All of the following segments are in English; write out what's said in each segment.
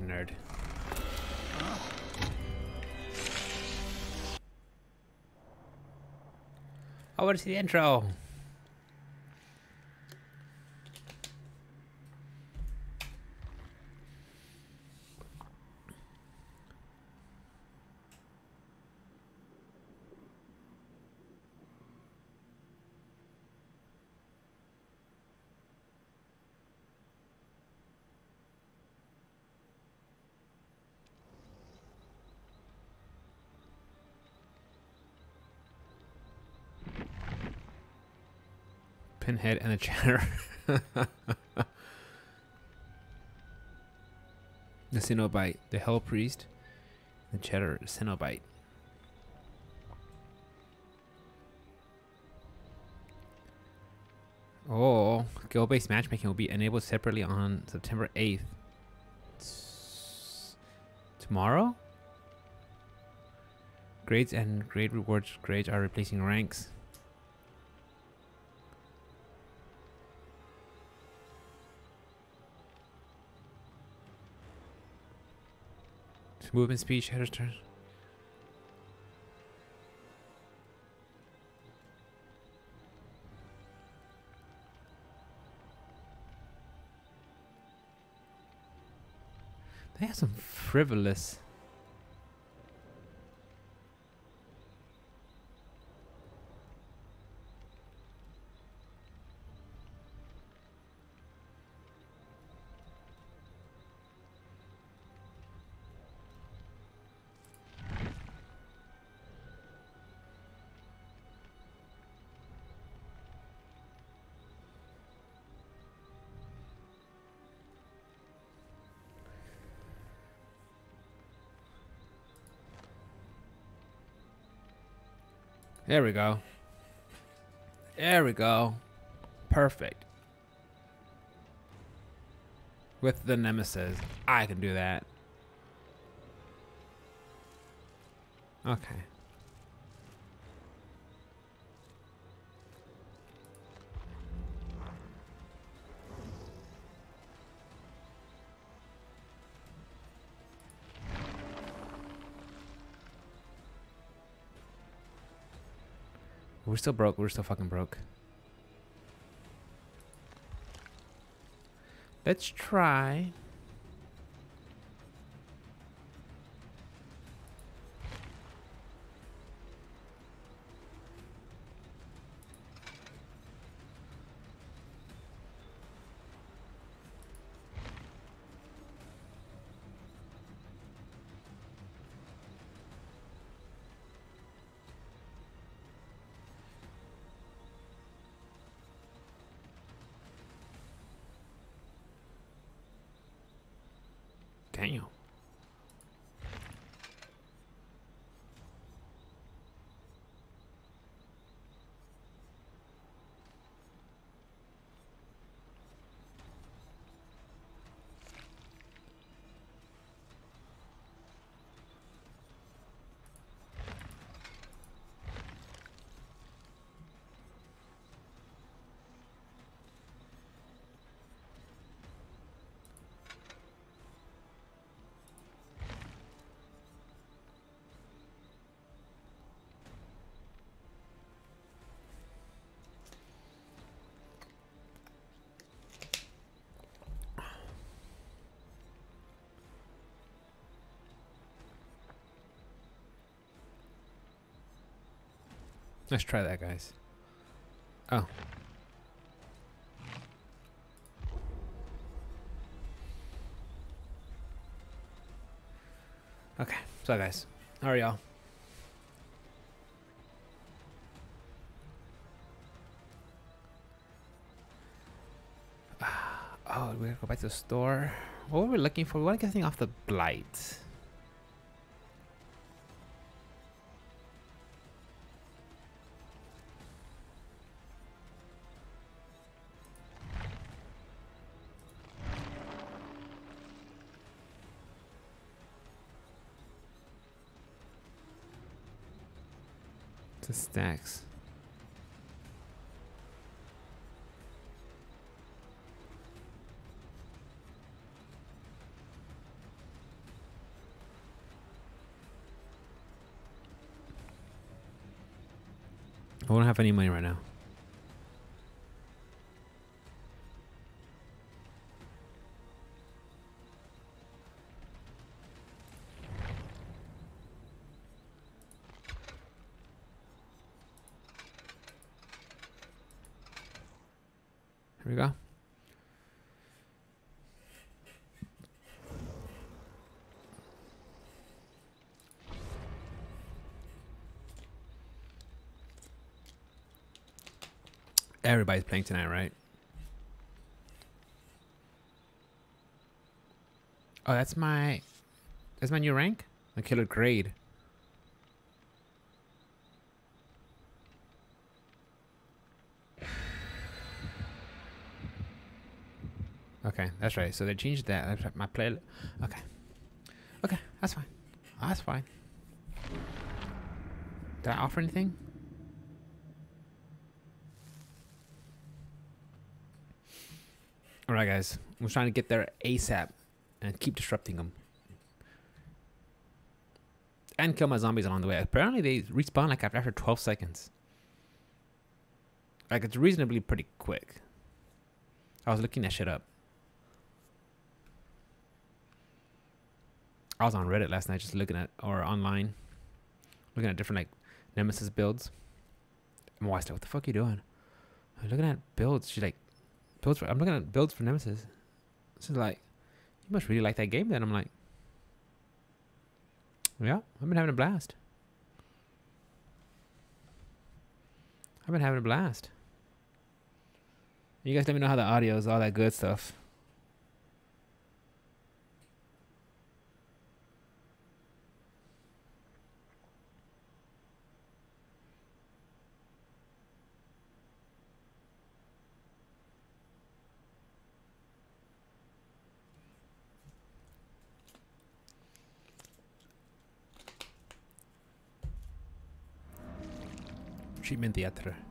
nerd. I want to see the intro. Pinhead and the Chatter. the Cenobite, the Hell Priest, the Chatter, the Cenobite. Oh, skill-based matchmaking will be enabled separately on September 8th. Tomorrow? Grades and grade rewards grades are replacing ranks. Movement speed, shadow turn. They have some frivolous There we go. There we go. Perfect. With the Nemesis. I can do that. Okay. We're still broke. We're still fucking broke. Let's try. Damn. Let's try that, guys. Oh. Okay. So, guys, how are y'all? Oh, we gotta go back to the store. What were we looking for? We want to get something off the blight. stacks. I don't have any money right now. Everybody's playing tonight, right? Oh, that's my that's my new rank? A killer grade. Okay, that's right. So they changed that. That's right, my play. Okay, okay, that's fine. That's fine. Did I offer anything? All right, guys. I'm trying to get there ASAP and keep disrupting them. And kill my zombies along the way. Apparently, they respawn like after 12 seconds. Like, it's reasonably pretty quick. I was looking that shit up. I was on Reddit last night just looking at, or online, looking at different, like, Nemesis builds. My wife's like, what the fuck are you doing? I'm looking at builds. She's like, builds for, I'm looking at builds for Nemesis. She's like, you must really like that game then. I'm like, yeah, I've been having a blast. I've been having a blast. You guys let me know how the audio is, all that good stuff. Treatment theater.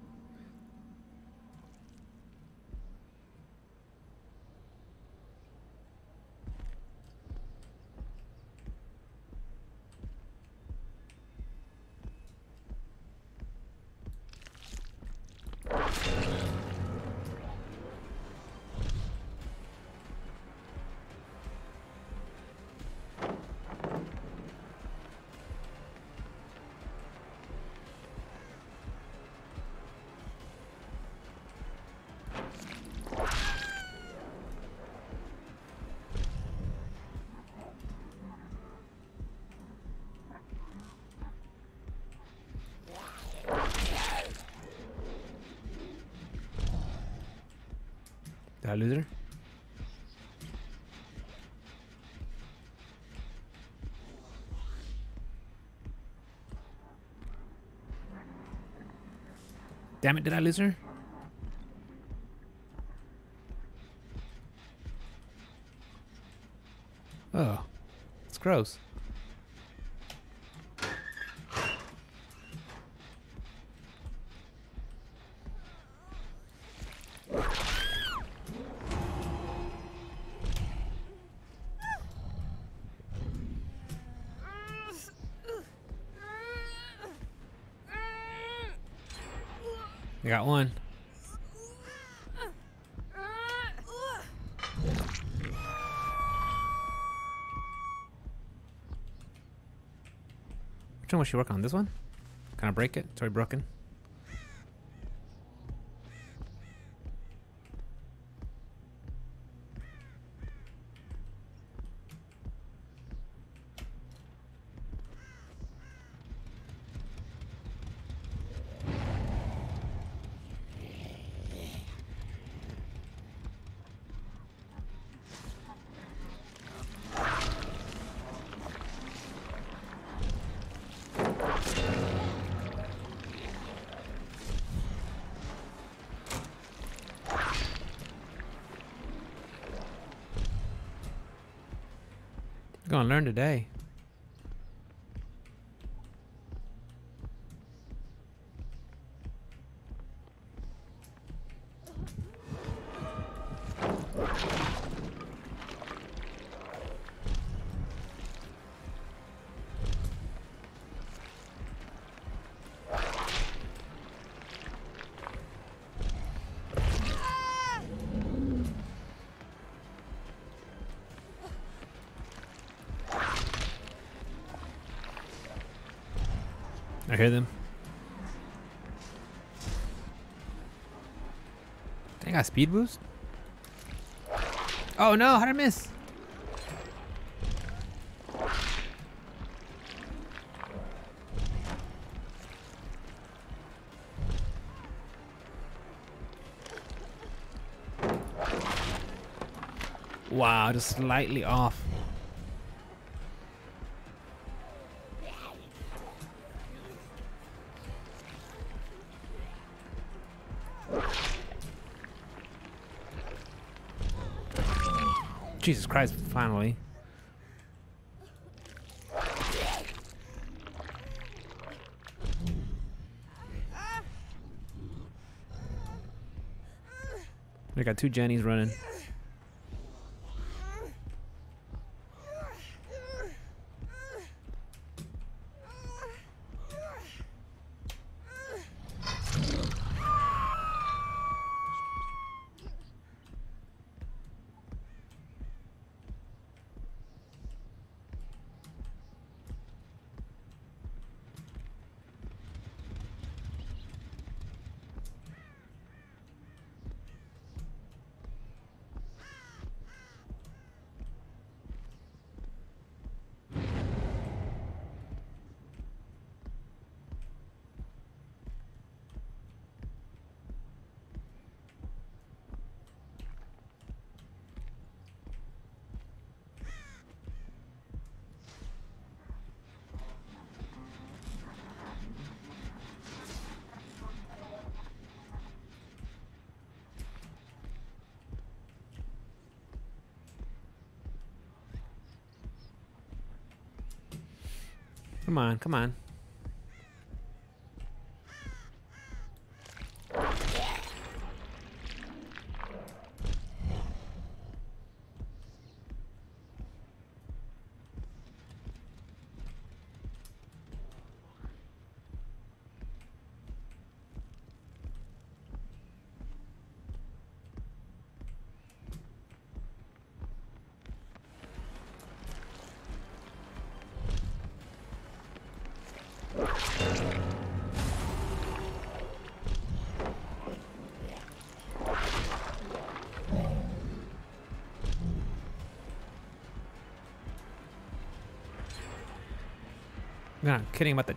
Damn it, did I lose her? Oh, it's gross. Got one. Which one was she working on? This one? Can I break it? It's already broken. Gonna learn today. I hear them. They got speed boost? Oh no, how did I miss? Wow, just slightly off. Jesus Christ, finally. I got two Jennies running. Come on, come on. Kidding about the.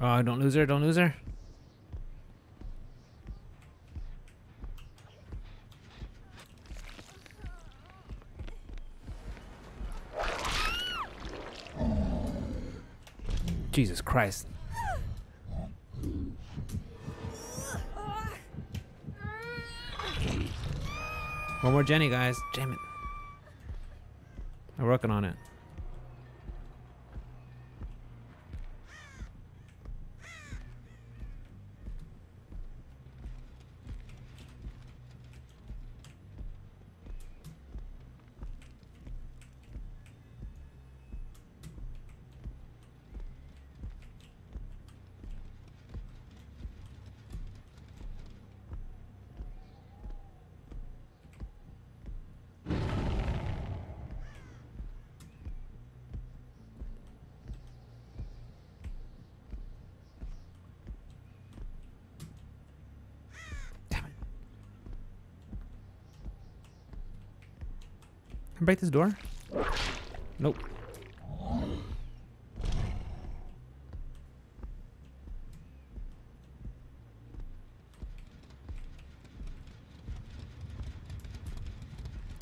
Oh, don't lose her, don't lose her. Jesus Christ. One more Jenny, guys. Damn it. I'm working on it. Can I break this door? Nope.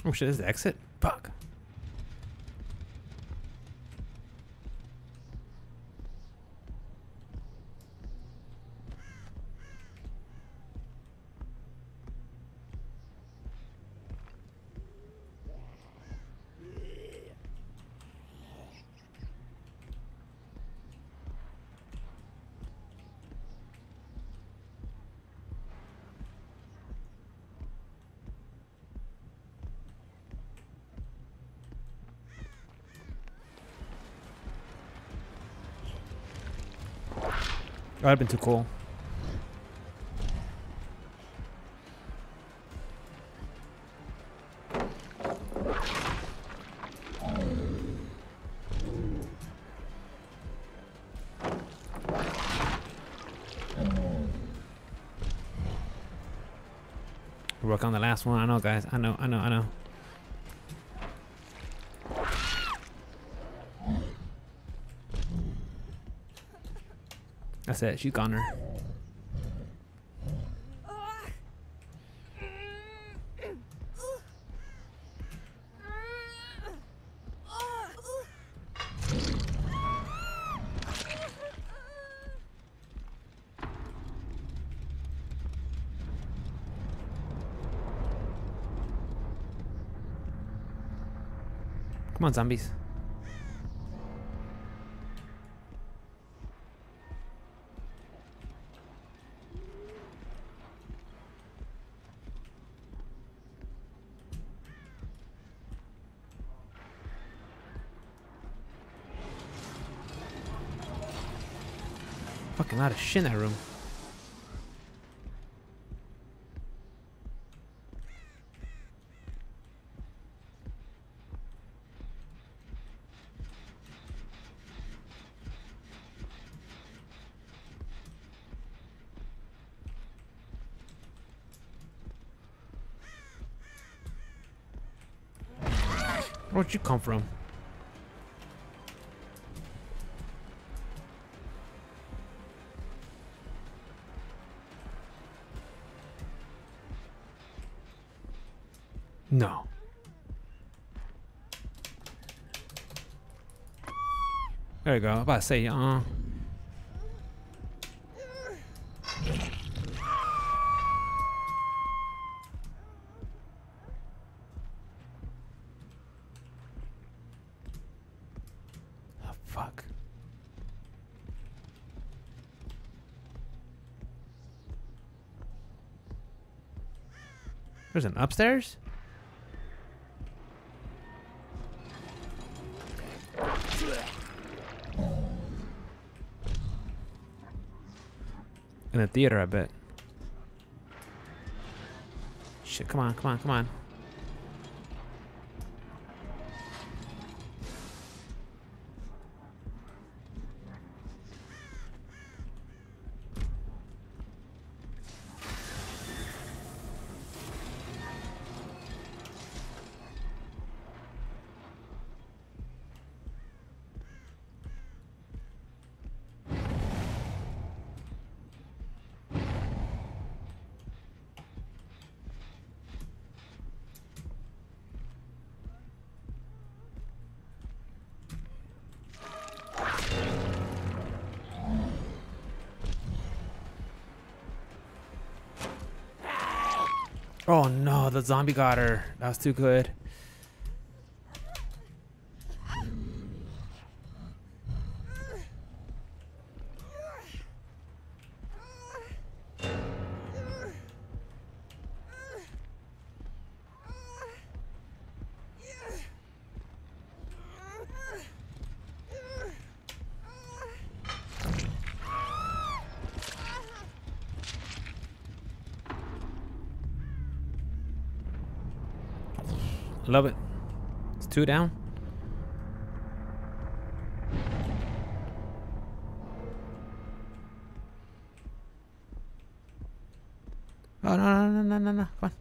Oh shit, is the exit? would have been too cool. Work on the last one. I know, guys. I know, I know, I know. That's it. She's gone her. Come on, zombies. Fucking lot of shit in that room. Where'd you come from? You go. I'm about to say, uh. Oh, fuck. There's an upstairs? Theater, I bet. Shit, come on, come on, come on. Zombie got her. That was too good. Love it. It's two down. Oh no no no no no no! Come on.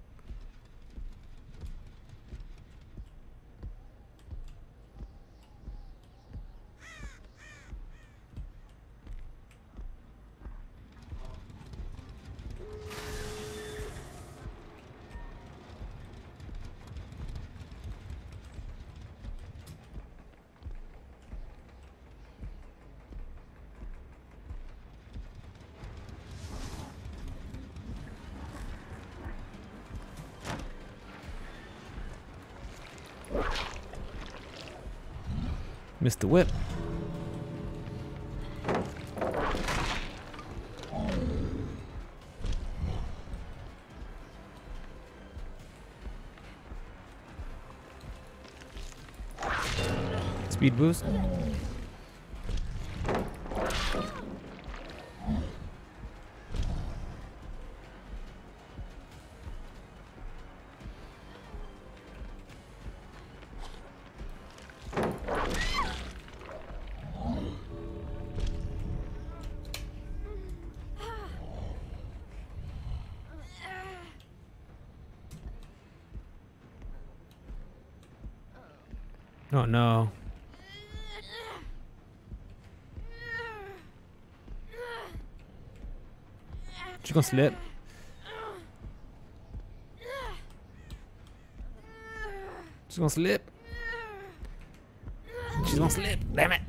Missed the whip. Speed boost. Oh no. She's gonna slip. She's gonna slip. She's gonna slip. Damn it.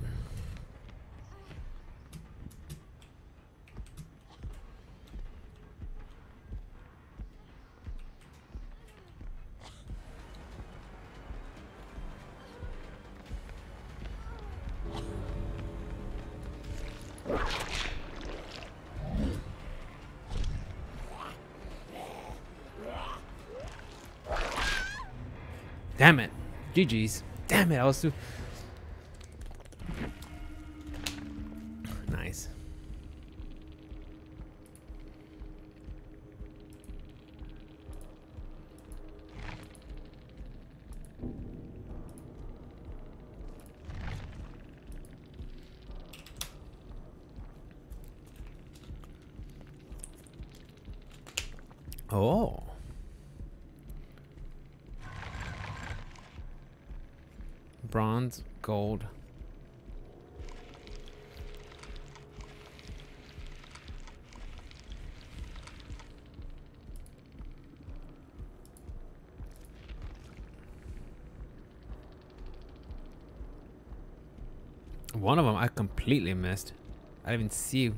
GG's. Damn it. I was too. Nice. Oh. Bronze, gold. One of them I completely missed. I didn't even see. You.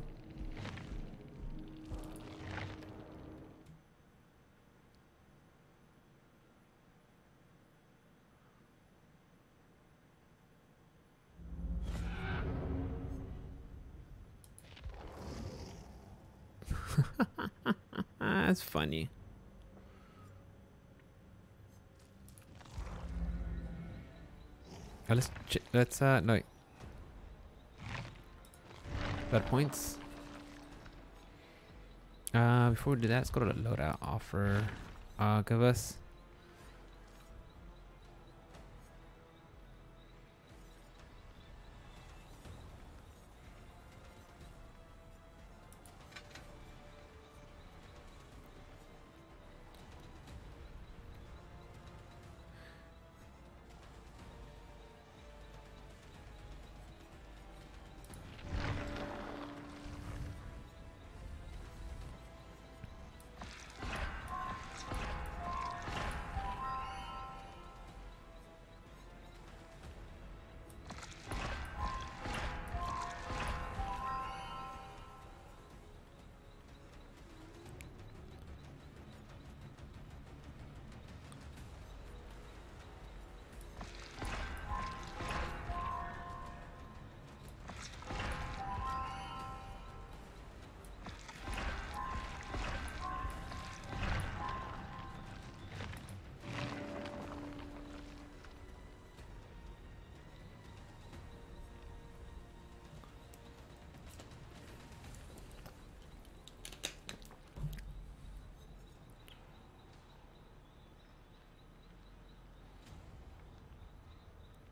That's funny. Let's let's uh no. Got points. Uh, before we do that, let's go to the loadout offer. Uh, give us.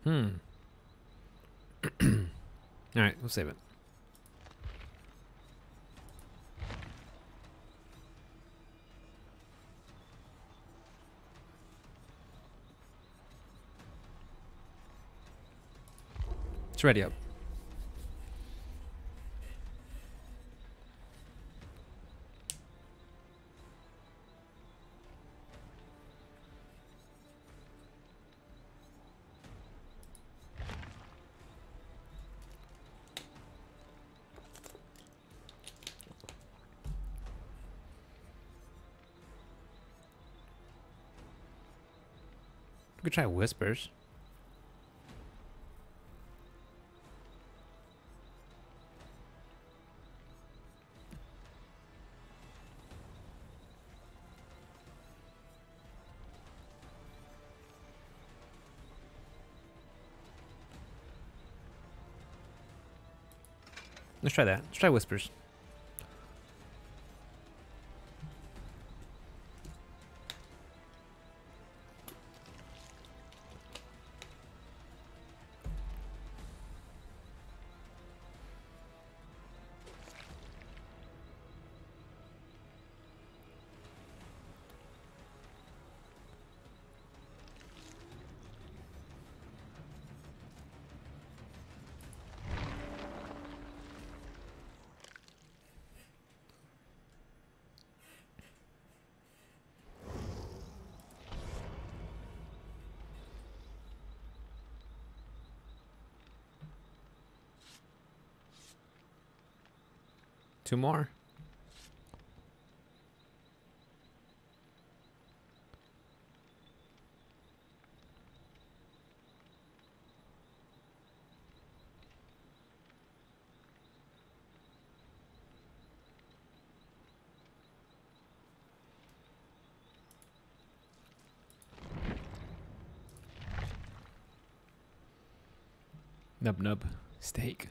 Hmm. All right, we'll save it. It's ready up. Try whispers. Let's try that. Let's try whispers. Two more. Nub nub. Steak.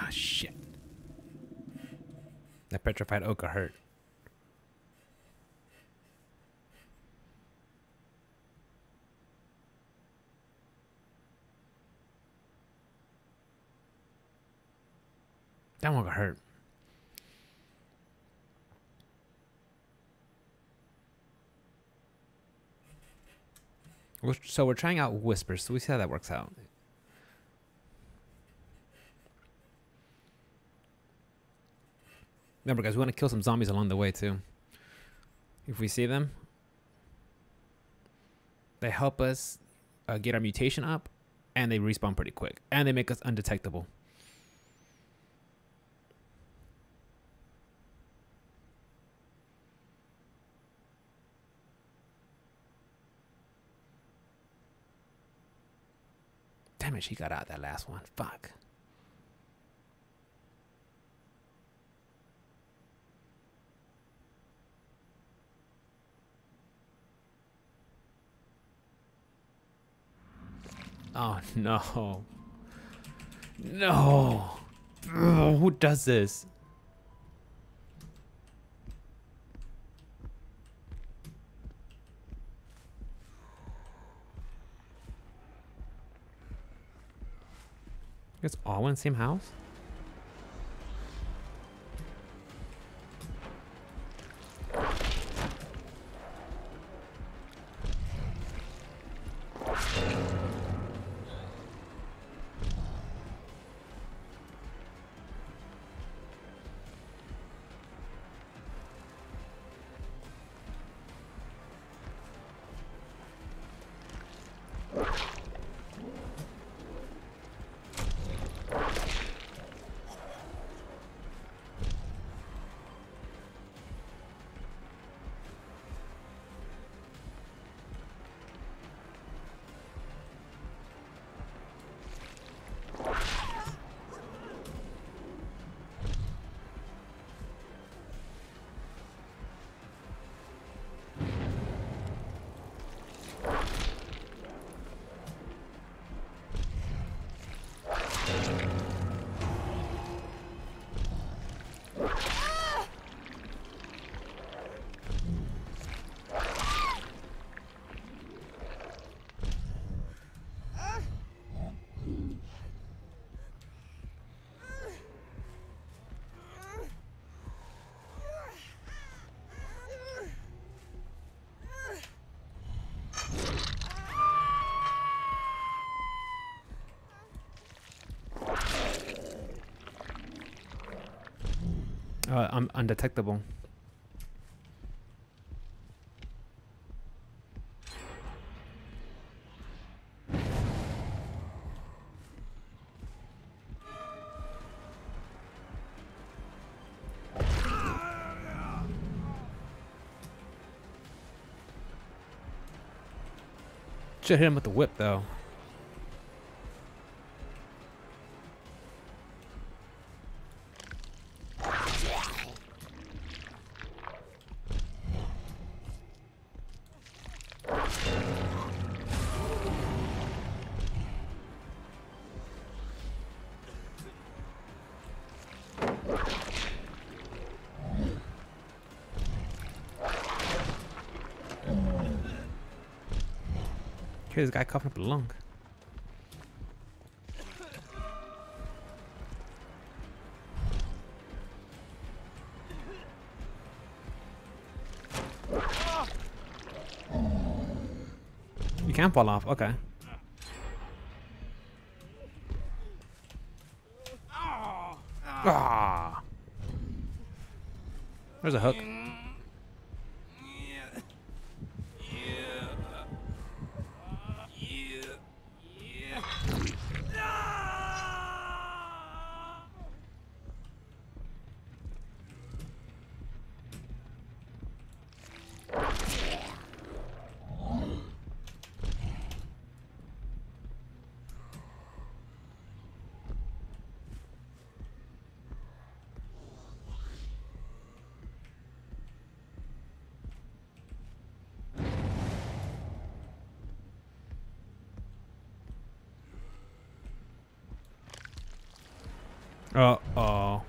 Ah, shit. Petrified Oak hurt. That one got hurt. So we're trying out whispers. So we see how that works out. Remember, guys, we want to kill some zombies along the way too. If we see them, they help us uh, get our mutation up, and they respawn pretty quick, and they make us undetectable. Damn it, she got out that last one. Fuck. Oh no. No. Ugh, who does this? It's all in the same house? I'm undetectable. Should hit him with the whip though. hear this guy coughing up a lung. You can fall off, okay. Ah. There's a hook. Uh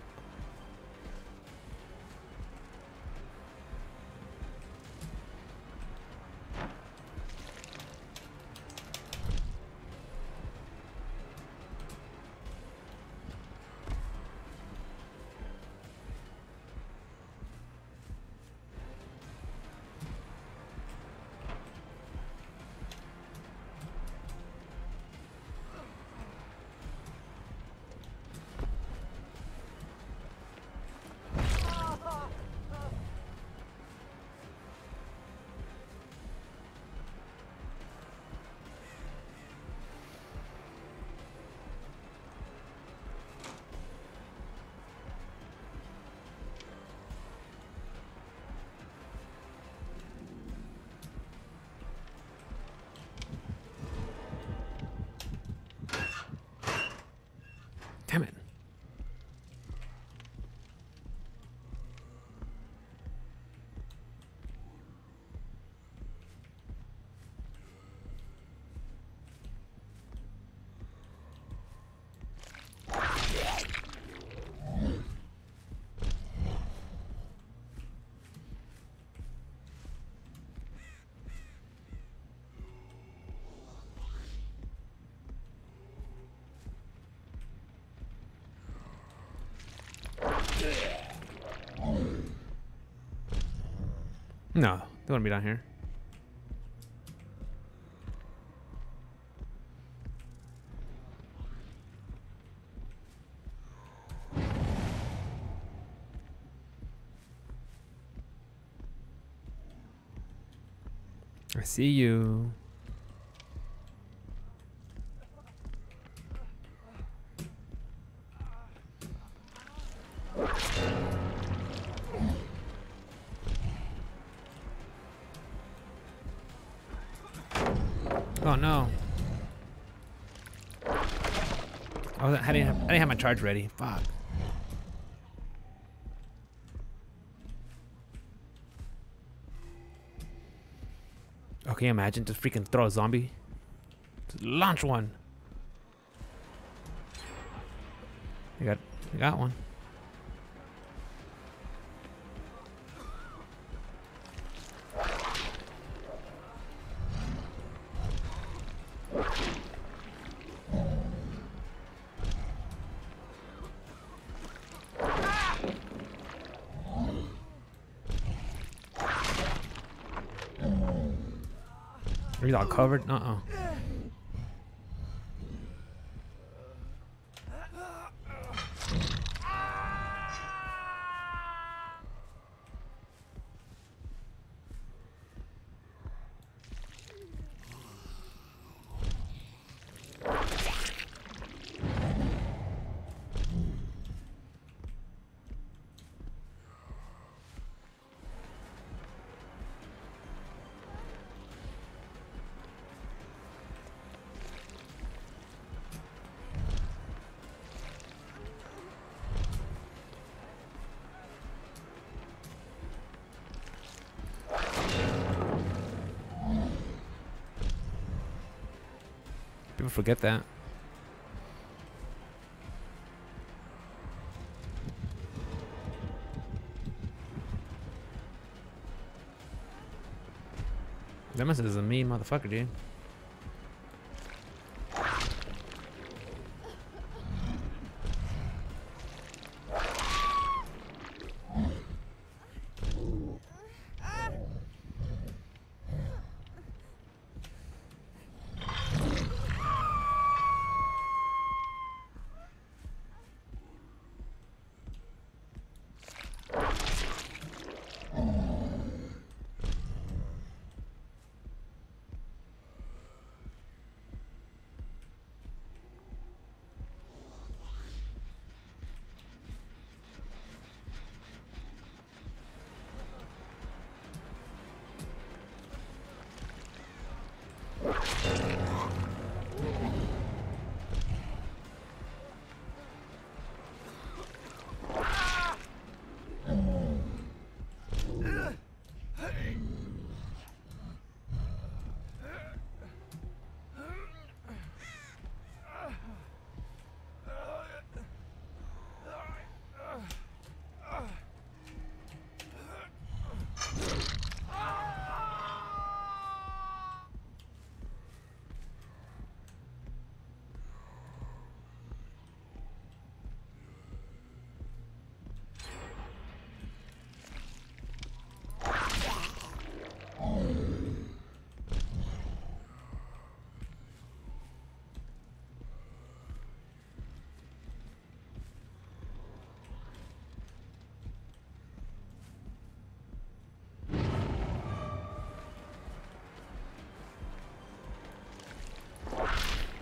No, they want to be down here. I see you. Oh no. Oh, I didn't have, I didn't have my charge ready. Fuck. Oh, okay, imagine just freaking throw a zombie. Just launch one. I got, I got one. All covered? Uh-uh. People forget that. Nemesis is a mean motherfucker, dude.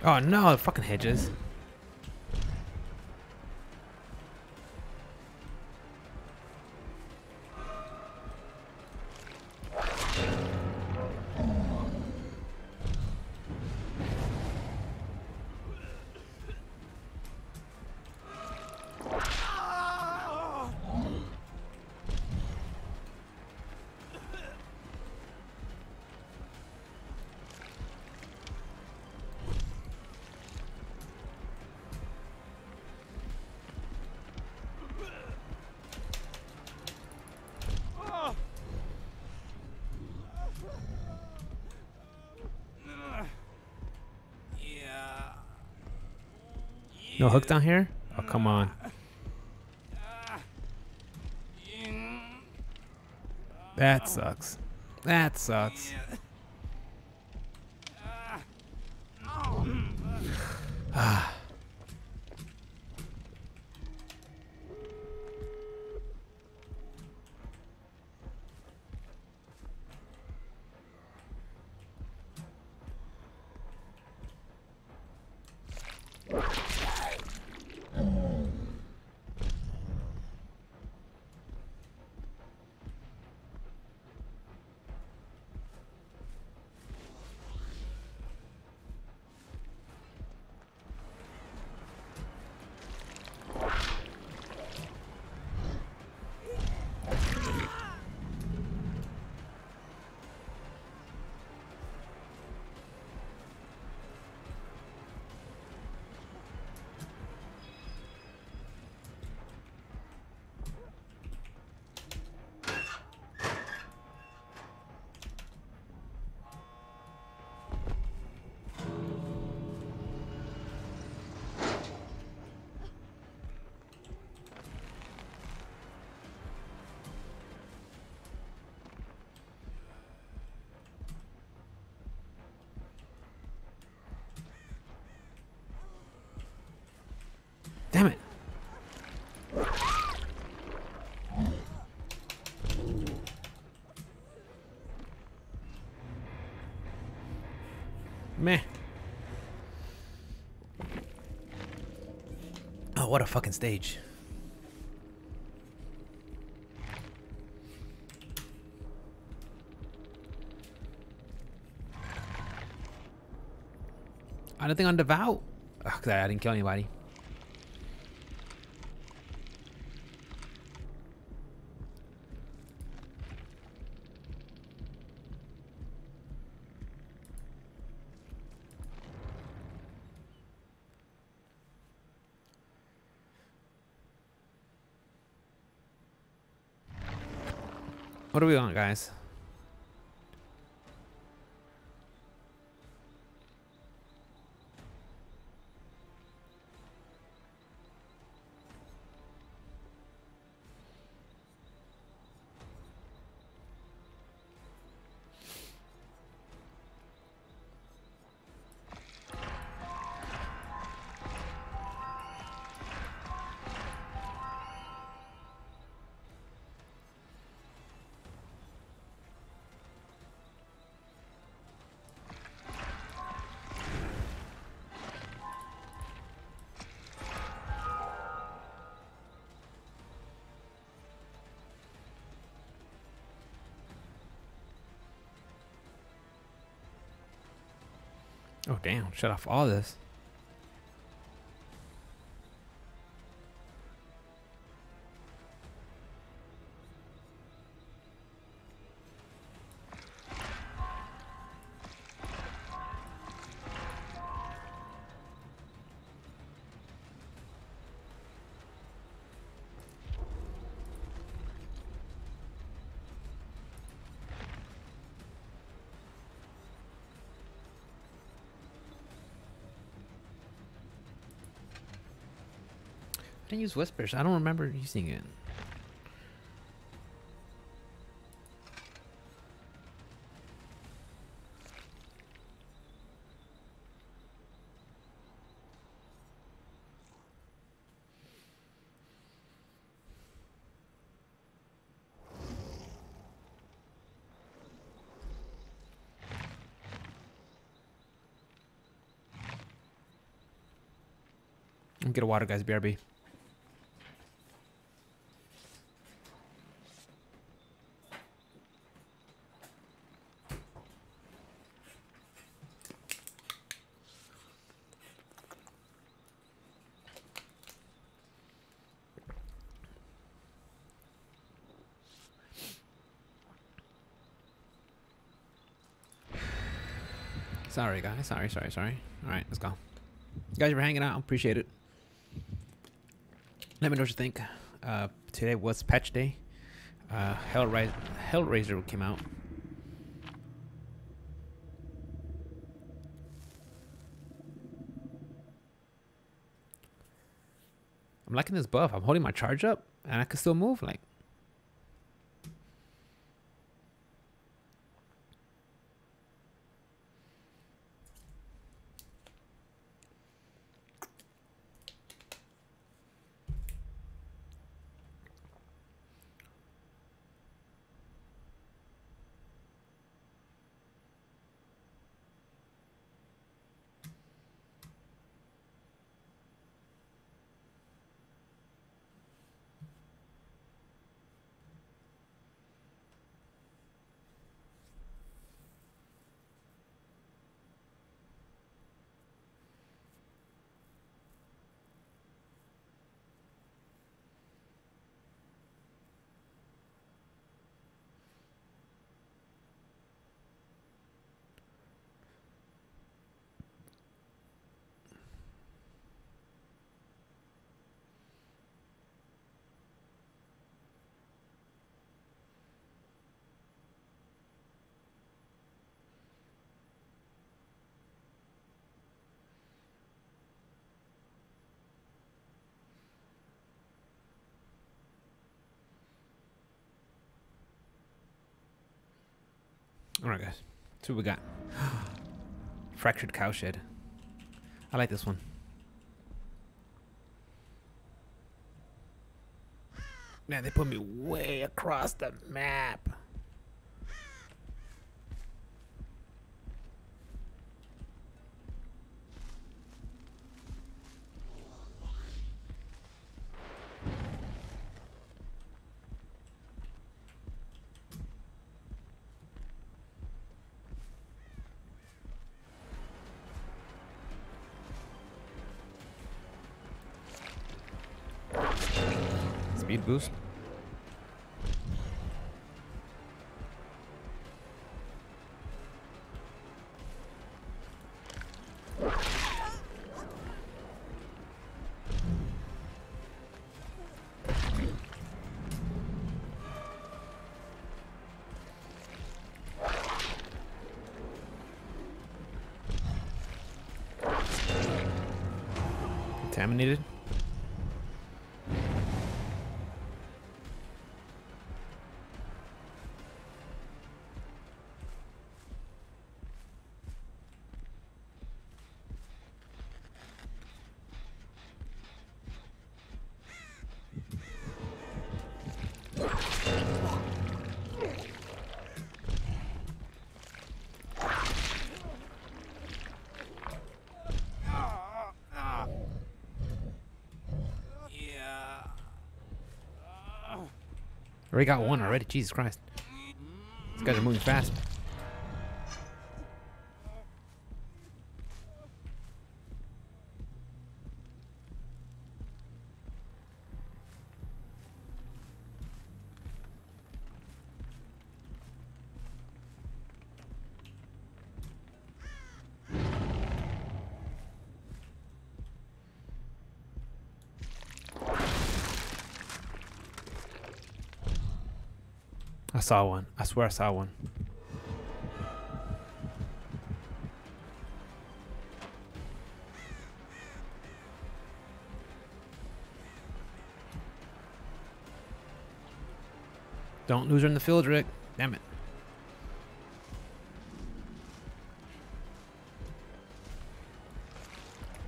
Oh no, the fucking hedges. No hook down here? Oh, come on. That sucks. That sucks. Damn it. Meh. Oh, what a fucking stage. Anything on devout? Ugh, I didn't kill anybody. What do we want, guys? Damn. Shut off all this. can use whispers. I don't remember using it. get a water, guys. BRB. Sorry, guys. Sorry, sorry, sorry. All right, let's go. You guys were hanging out. Appreciate it. Let me know what you think. Uh, today was patch day. Uh, Hellra- Hellraiser came out. I'm liking this buff. I'm holding my charge up, and I can still move. Like, All right, guys. See what we got. Fractured cowshed. I like this one. Man, they put me way across the map. Speed boost. Contaminated. Already got one already. Jesus Christ. These guys are moving fast. Saw one. I swear I saw one. Don't lose her in the field, Rick. Damn it.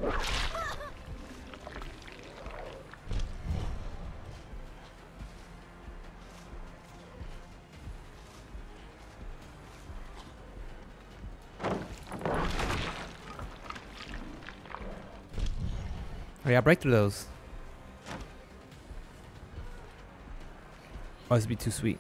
I Oh yeah, break through those. Oh, this would be too sweet.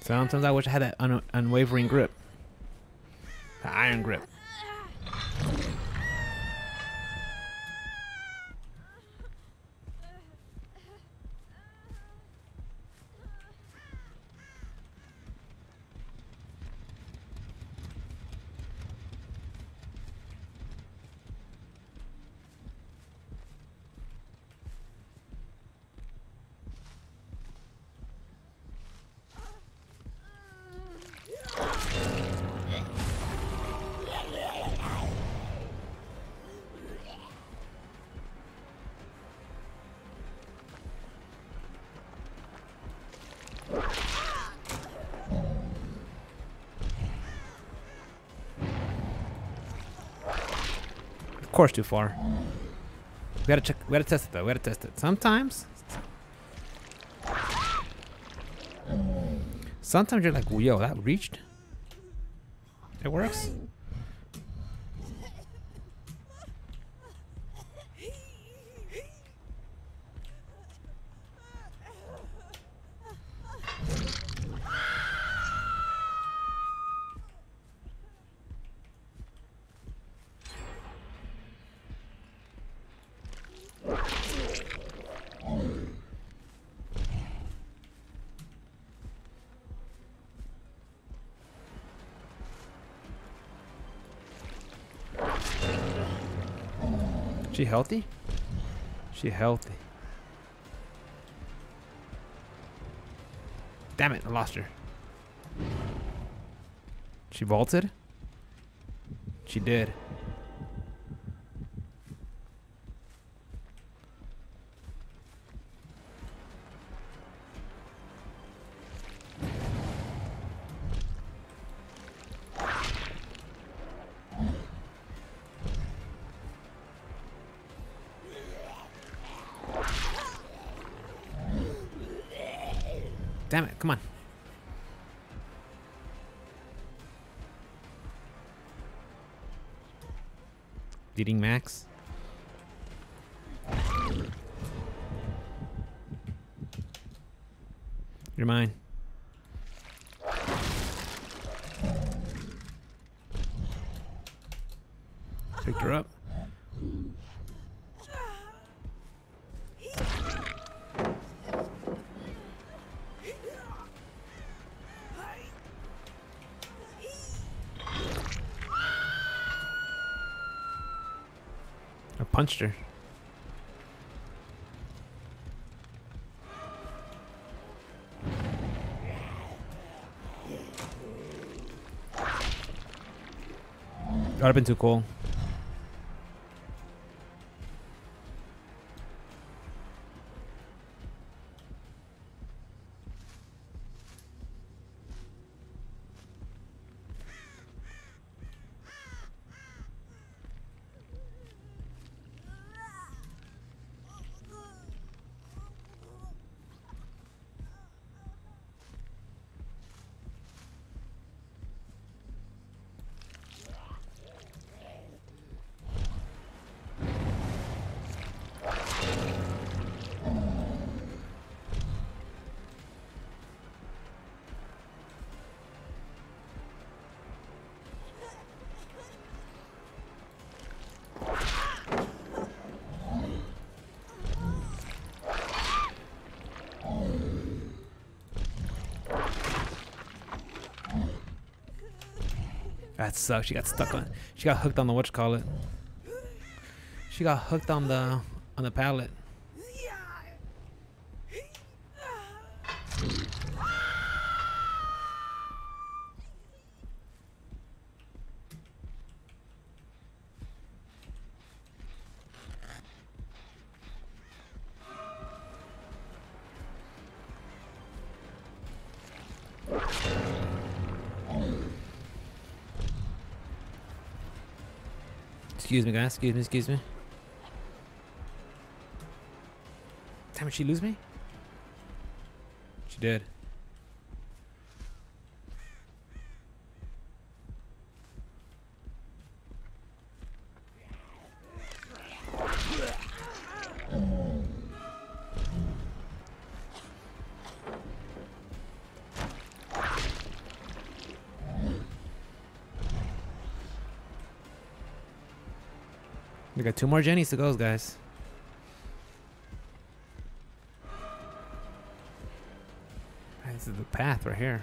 Sometimes I wish I had that un unwavering grip. The iron grip. Course, too far. We gotta check. We gotta test it though. We gotta test it. Sometimes. Sometimes you're like, yo, that reached. It works. Healthy? She healthy. Damn it, I lost her. She vaulted? She did. Beating Max. You're mine. Punched her. That would have been too cool. That sucks. She got stuck on. She got hooked on the what you call it. She got hooked on the on the pallet. Excuse me, guys. Excuse me, excuse me. Damn, did she lose me? She did. Two more Jennies to go, guys. This is the path right here.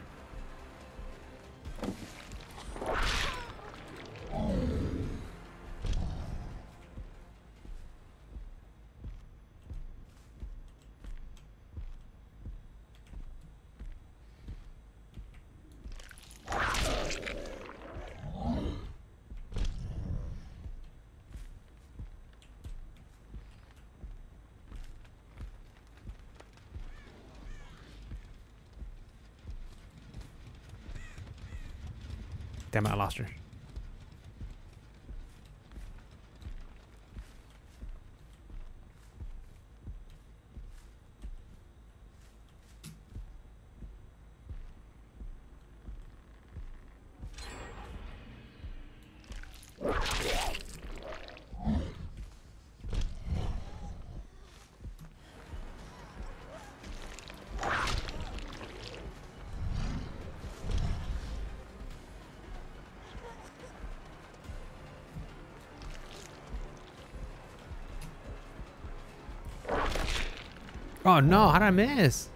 Damn Oh no, how did I miss?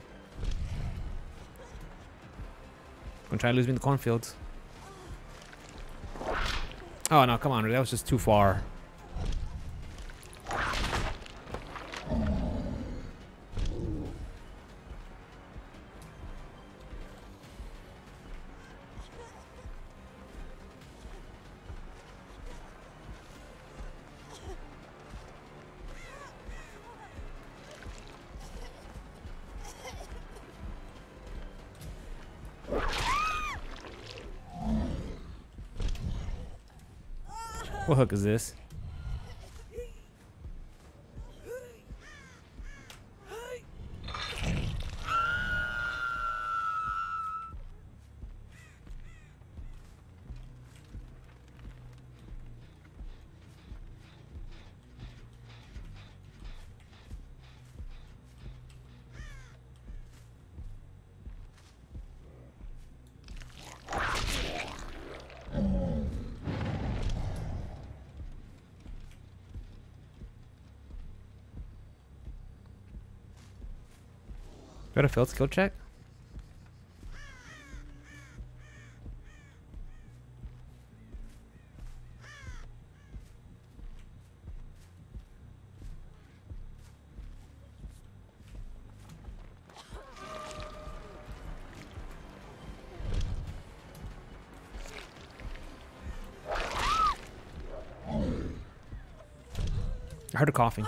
Gonna try to lose me in the cornfields. Oh no, come on, that was just too far. Hook is this? Got a failed skill check? I heard a coughing.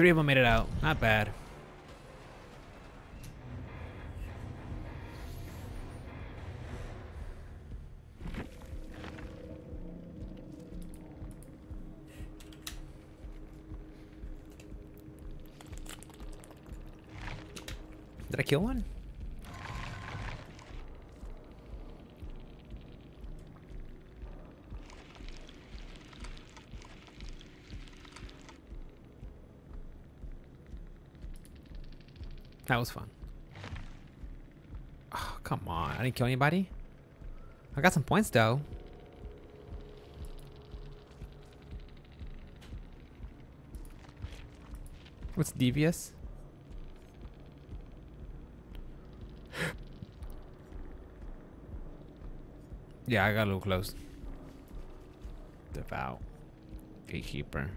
Three of them made it out. Not bad. Did I kill one? That was fun. Oh, come on. I didn't kill anybody. I got some points though. What's devious? yeah, I got a little close. Devout. Gatekeeper.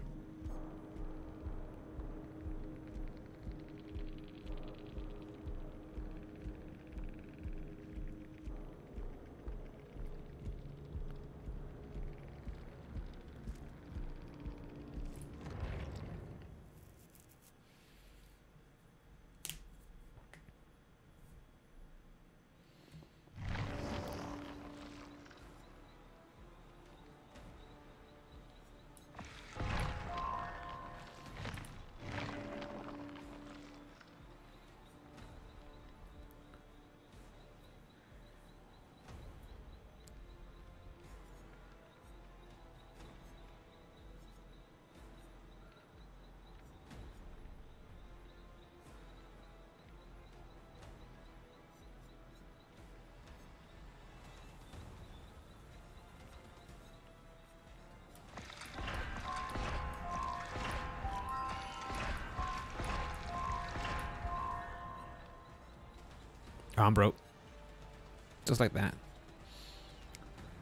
Just like that.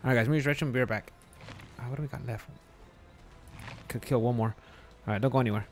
Alright guys, Use Retchum, be right back. Uh, what do we got left? Could kill one more. Alright, don't go anywhere.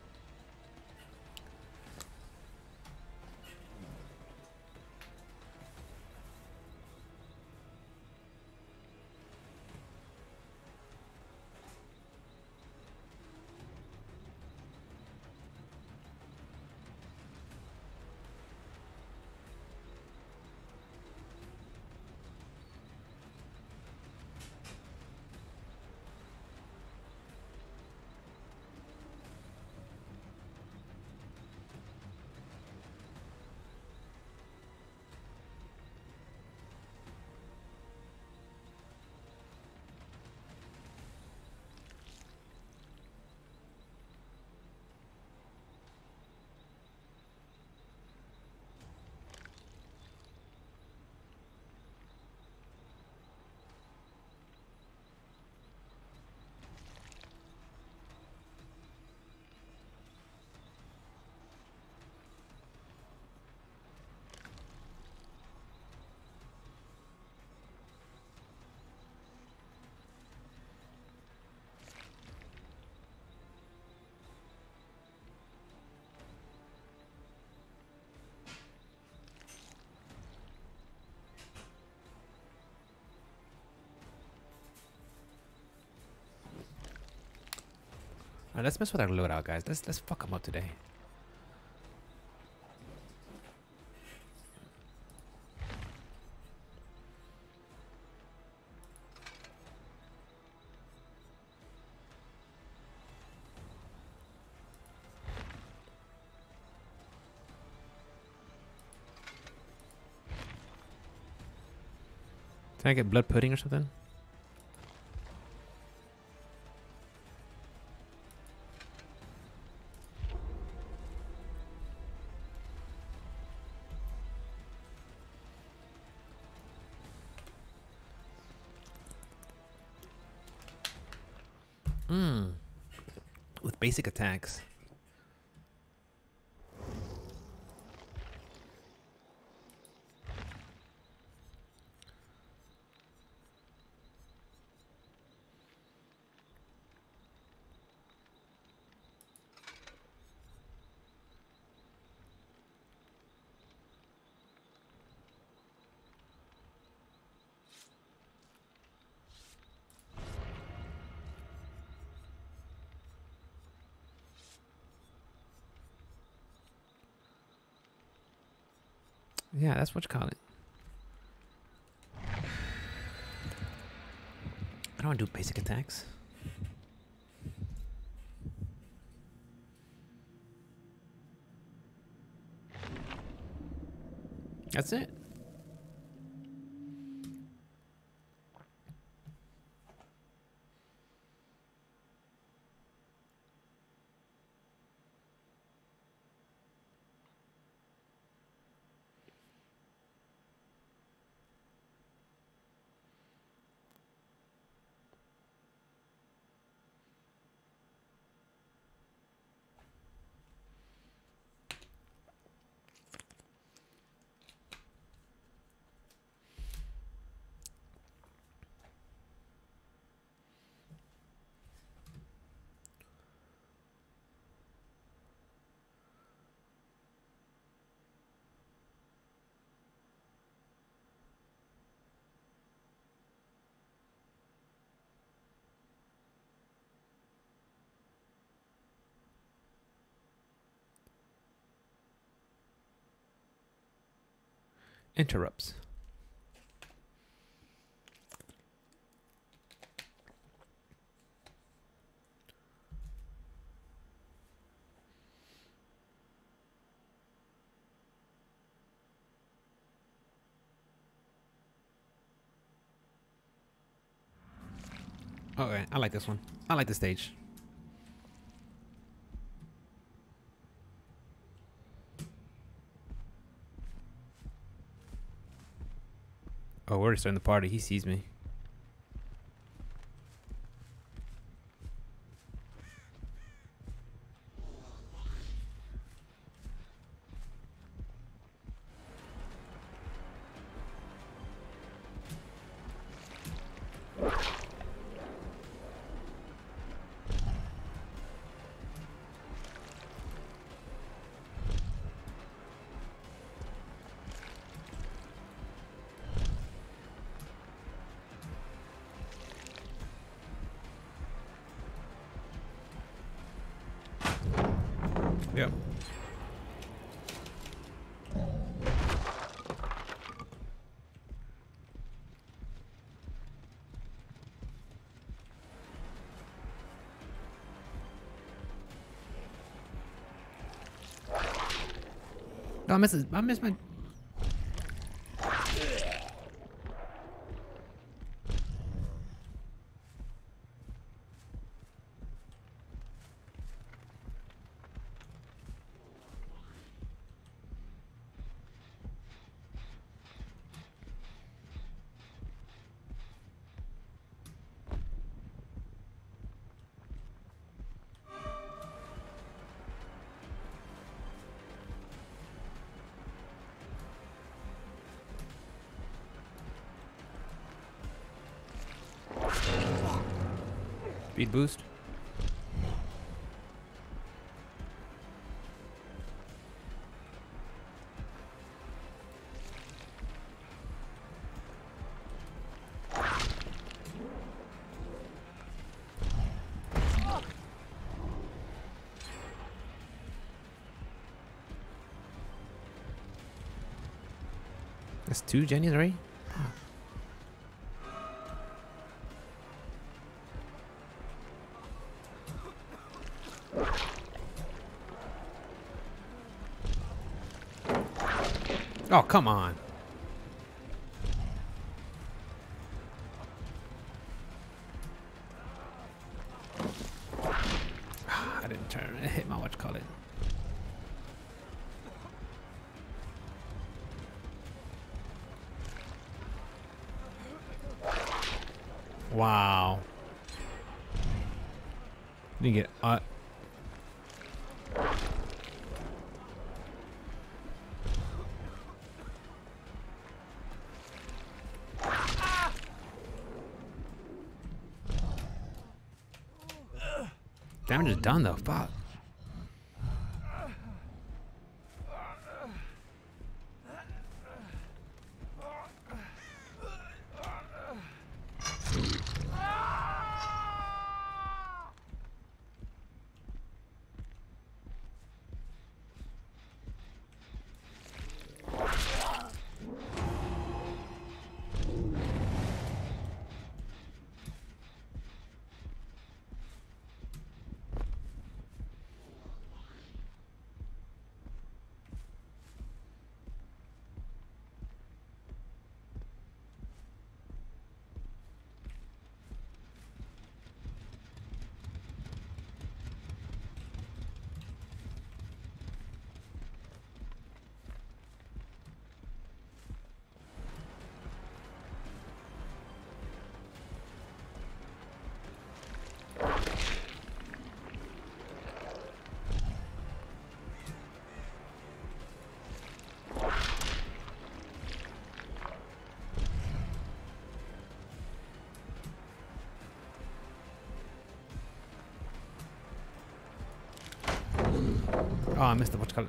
Let's mess with our loadout, guys. Let's let's fuck them up today. Can I get blood pudding or something? Basic attacks. Yeah, that's what you call it. I don't want to do basic attacks. That's it. Interrupts. Okay, I like this one. I like the stage. Oh, we're starting the party. He sees me. Miss I miss my speed boost. That's two Jennies, right? Oh, come on. Damage is done though. Fuck. Ah, oh, I missed the called.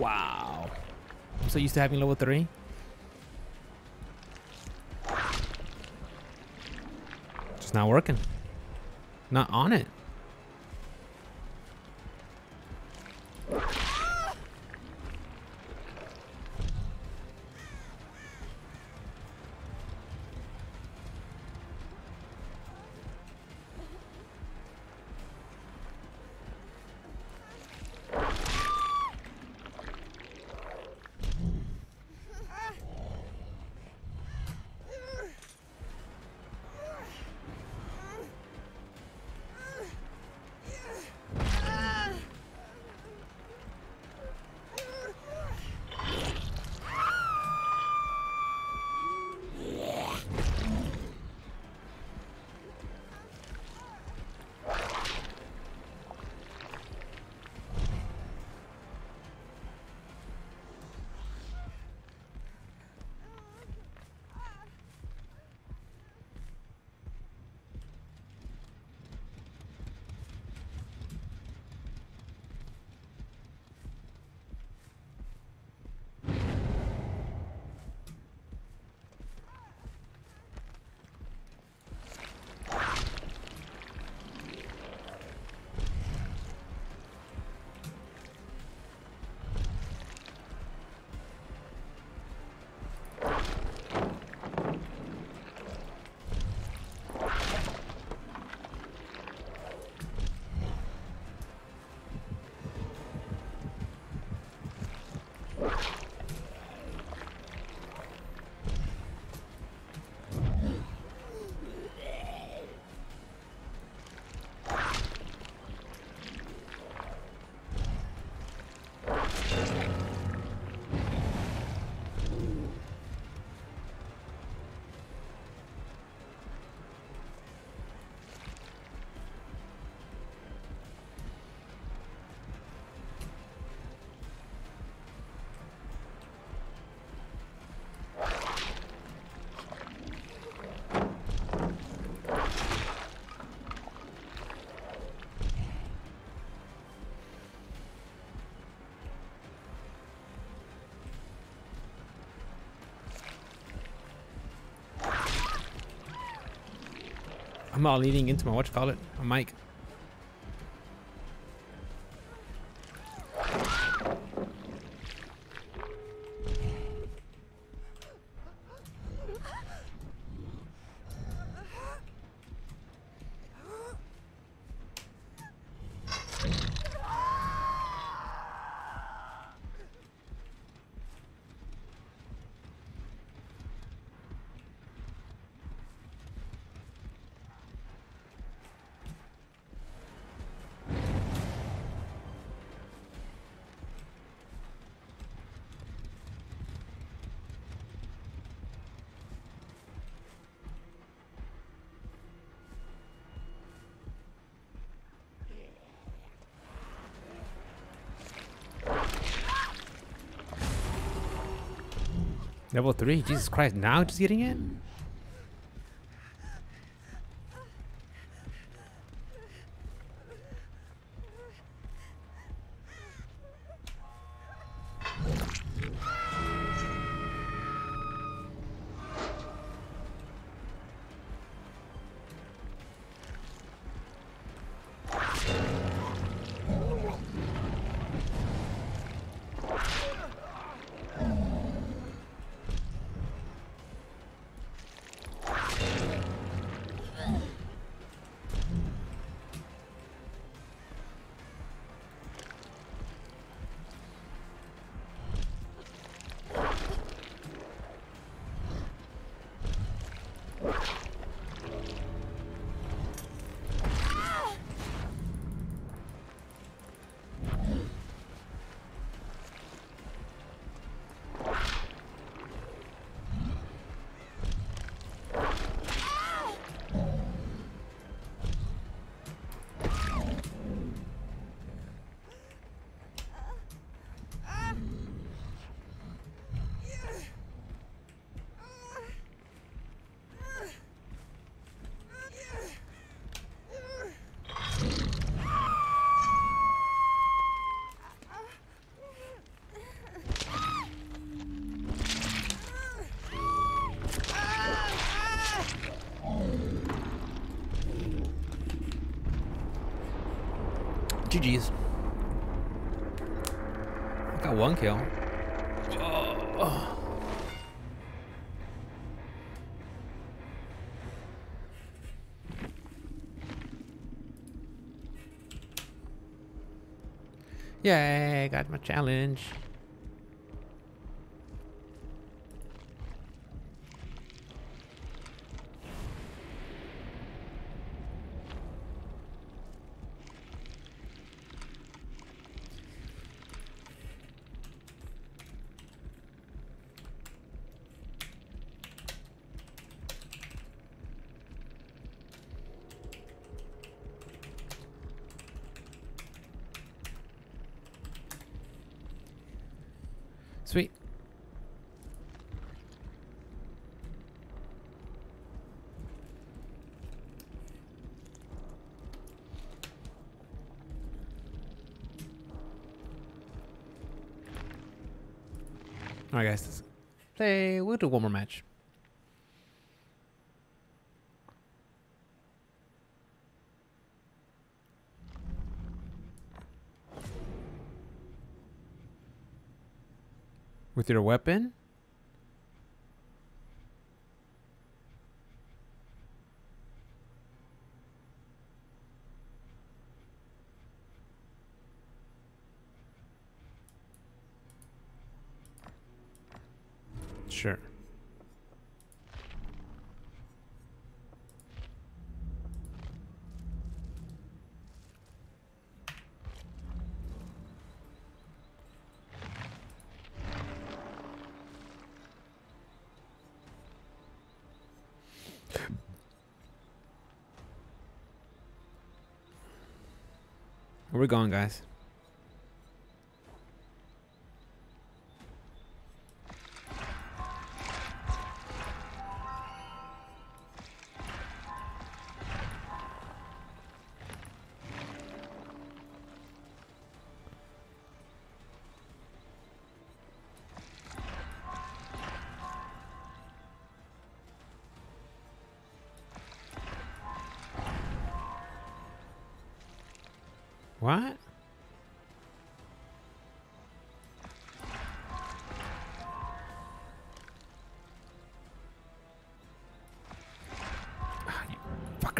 Wow. I'm so used to having level 3. Just not working. Not on it. I'm all leaning into my watch call a mic. Level 3? Jesus Christ, now just getting it? Yay, got my challenge. Sweet. All right, guys. Let's play. We'll do one more match. With your weapon? Sure. Where we going, guys?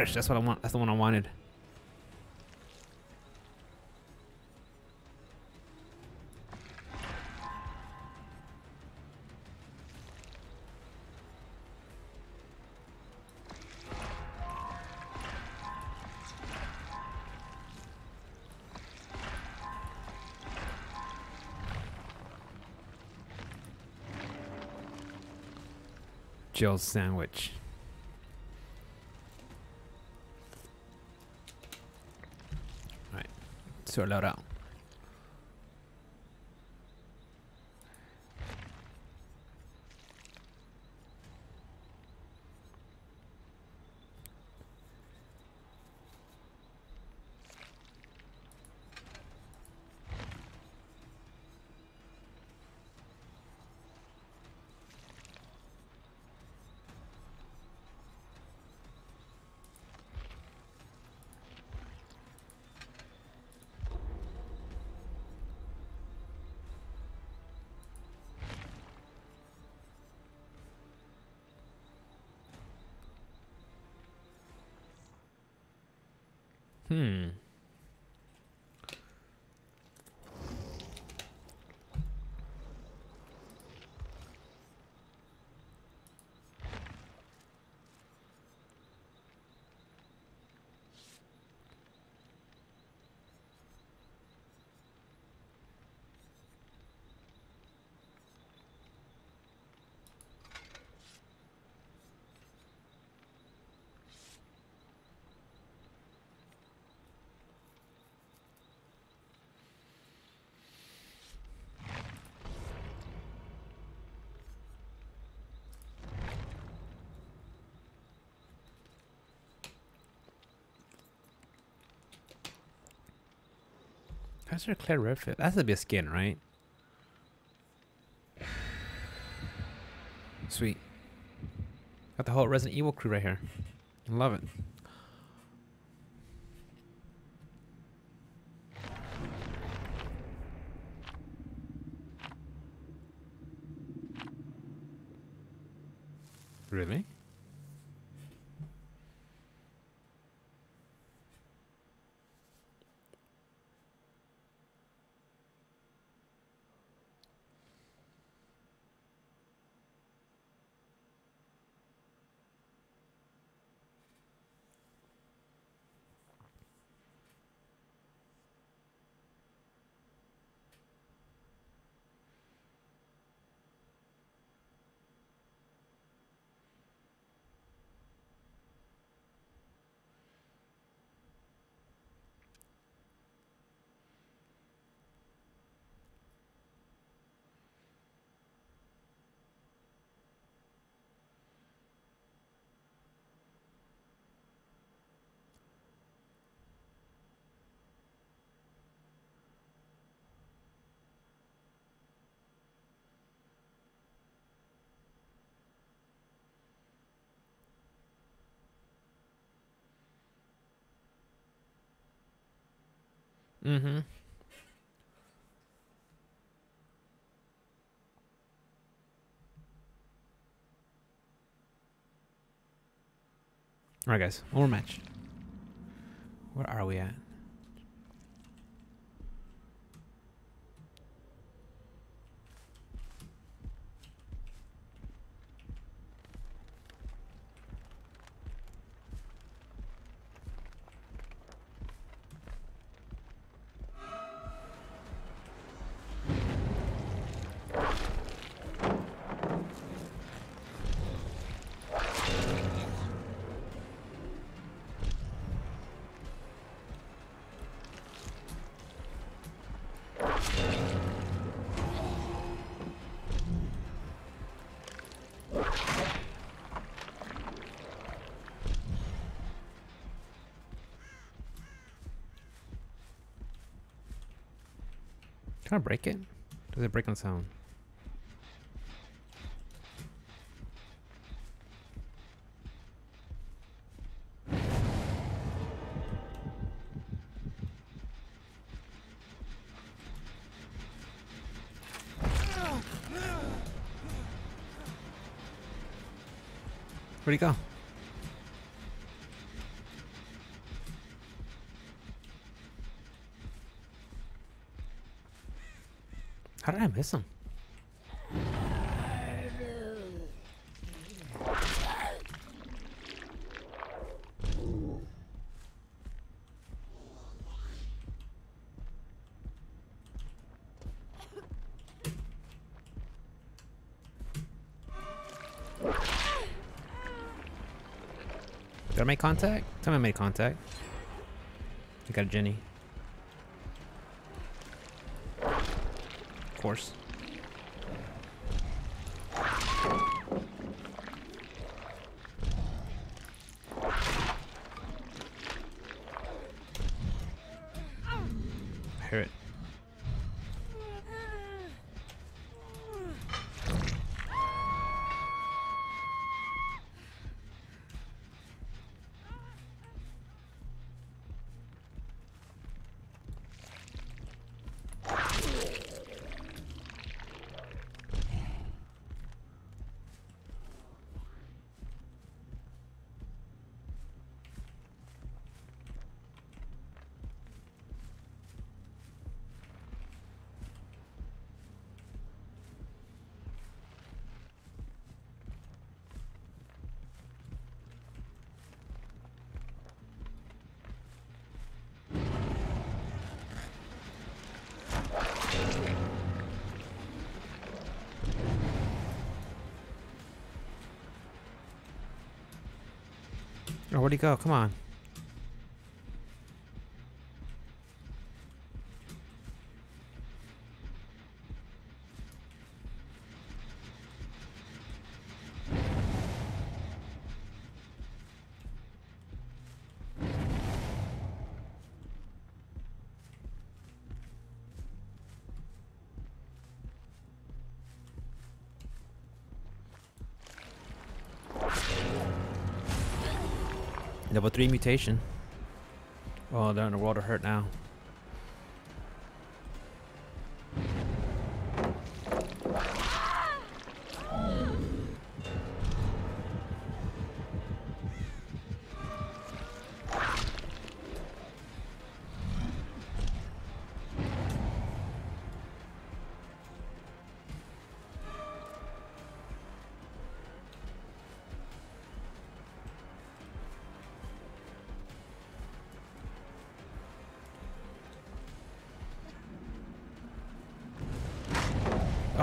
Fuckers, that's what I want. That's the one I wanted. Jill's sandwich. Sørløra. There Claire Redfield? That's a skin, right? Sweet. Got the whole Resident Evil crew right here. Love it. Really? Mm-hmm. All right, guys. One more match. Where are we at? Can I break it? Does it break on its own? Where'd he go? Miss him? Did I make contact? Tell me I made contact. I got a Jenny. Course. Where'd he go? Come on. Level 3 mutation. Oh, they're in the world of hurt now.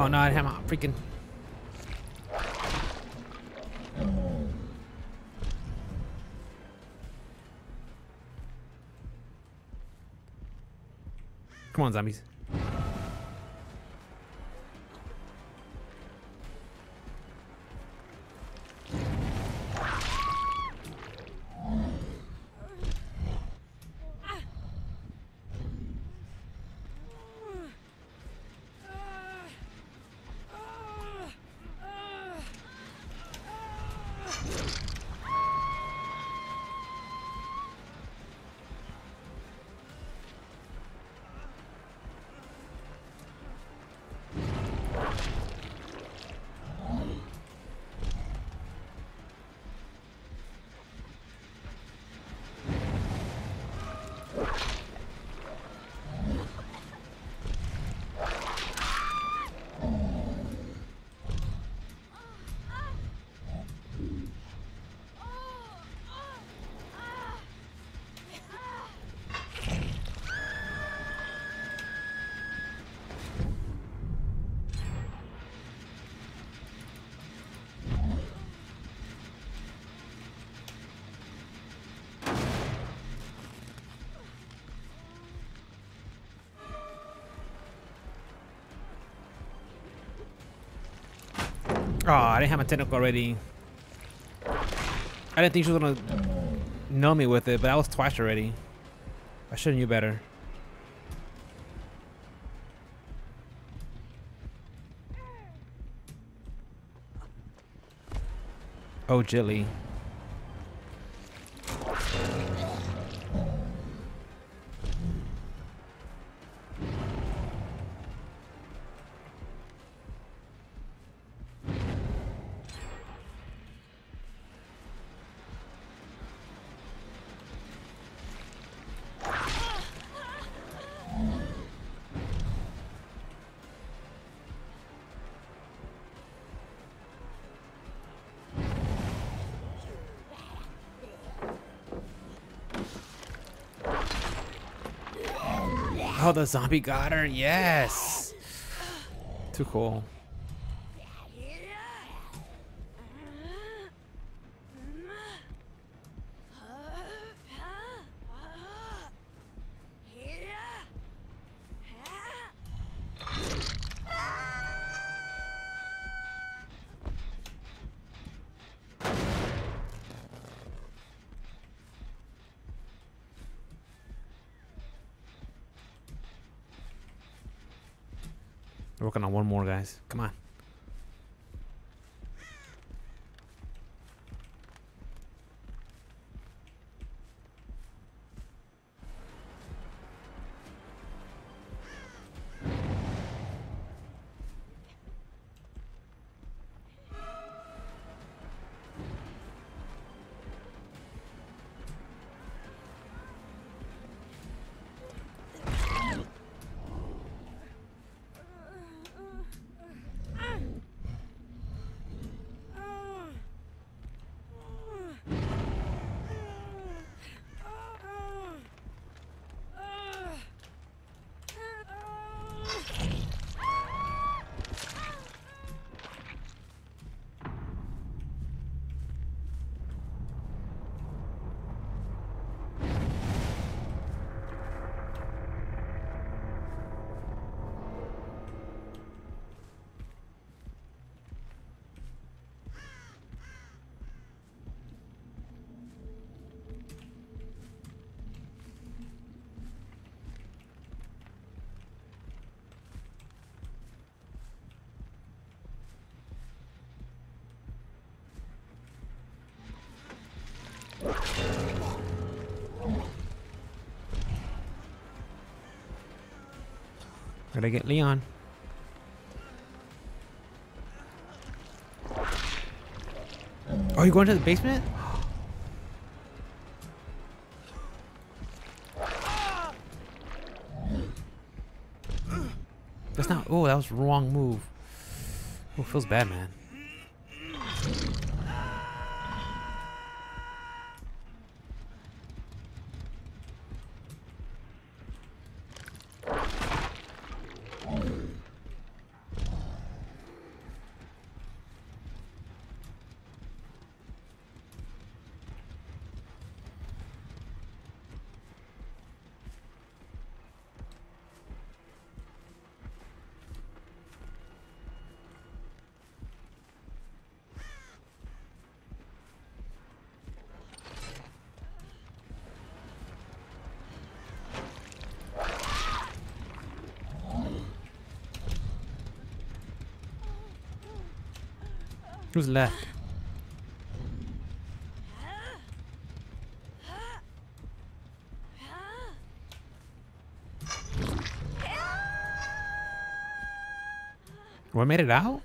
No, I have my freaking. Come on, zombies. Didn't have my tentacle already. I didn't think she was gonna know me with it, but I was twice already. I should have knew better. Oh, Jilly. Oh, the zombie got her. Yes. Too cool. Working on one more, guys. Come on. Gotta get Leon. Oh, you going to the basement? That's not. Oh, that was wrong move. Oh, feels bad, man. Who's left? What made it out?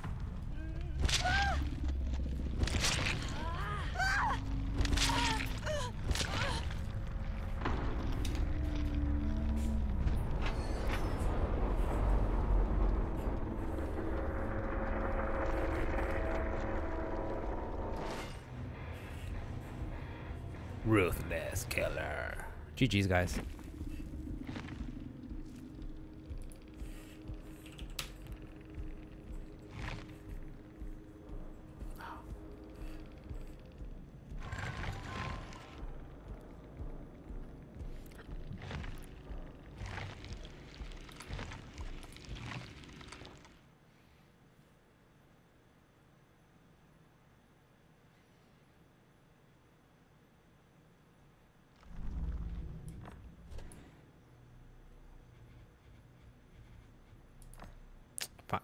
Ruthless killer. GG's, guys.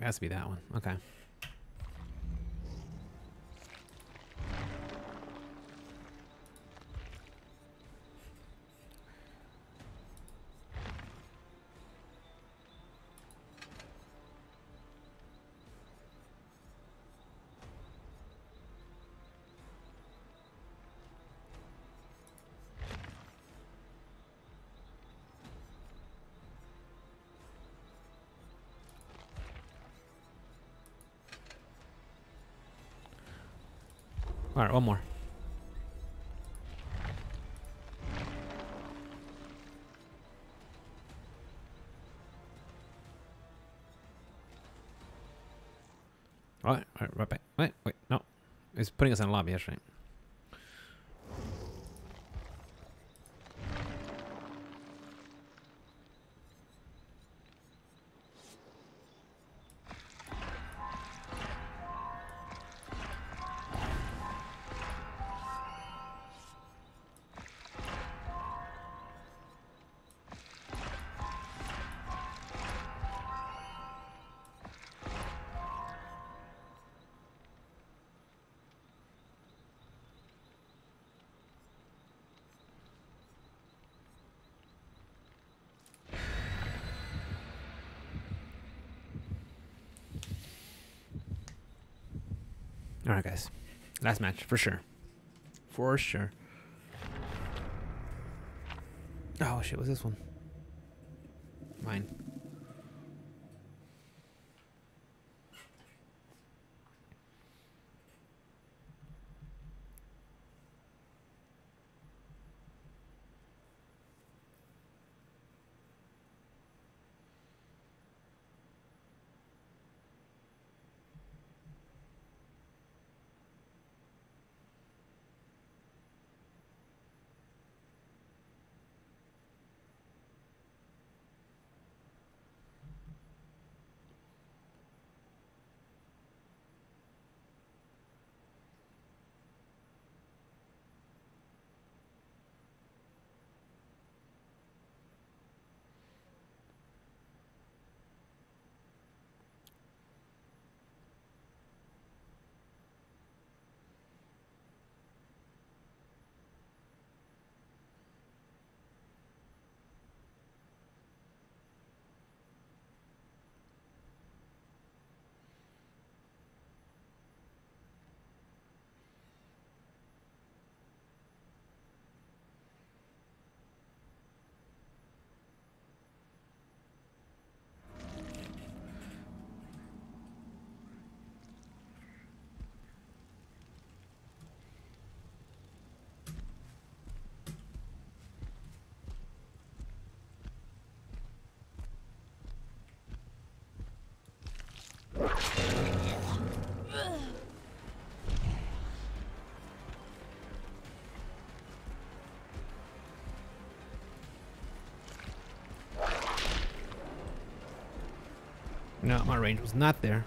Has to be that one. Okay. All right, one more. All right, all right, right back. Wait, wait, no. It's putting us in a lobby, that's right. Last match for sure. For sure. Oh shit, what's this one? Mine. No, my range was not there.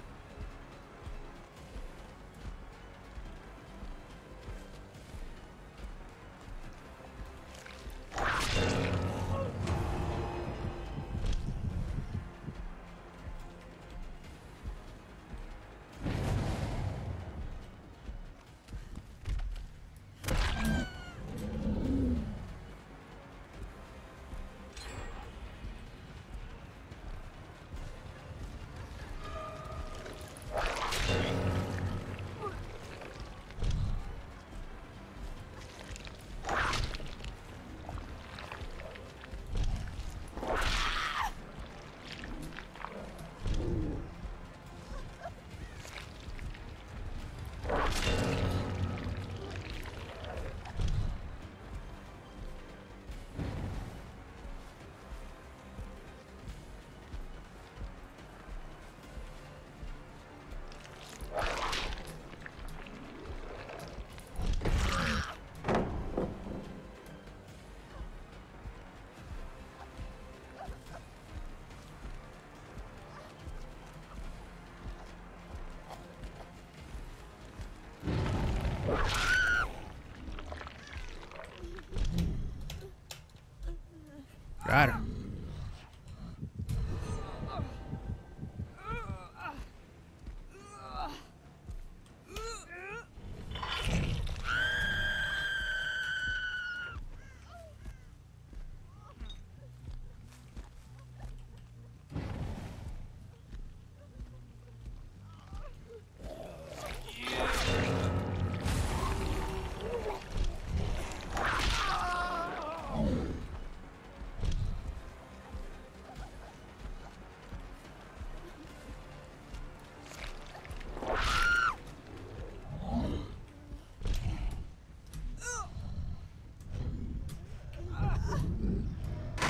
Got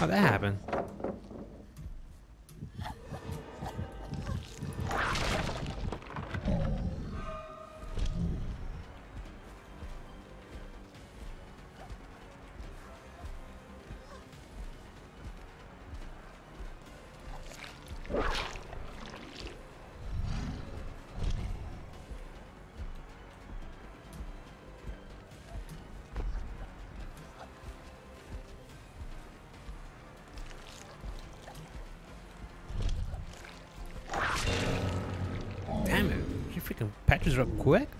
How'd that happen? Patches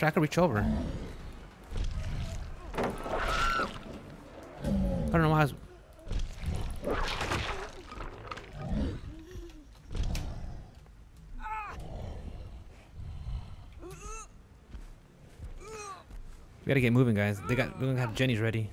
quick? Try to reach over. I don't know why I was... We gotta get moving, guys. They got. We're gonna have Jenny's ready.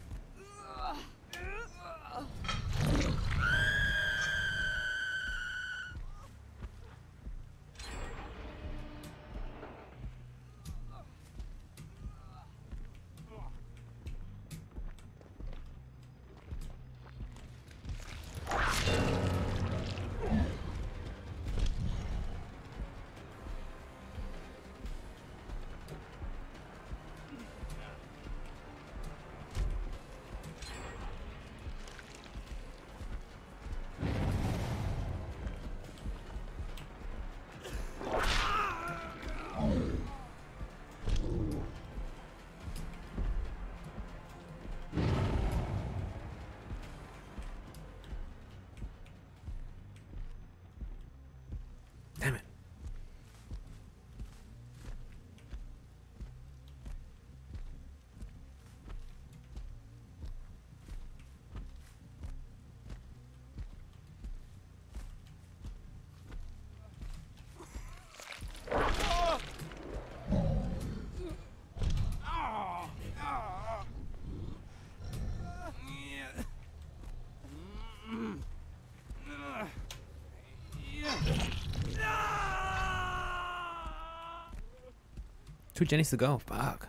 Two Jennies to go. Fuck.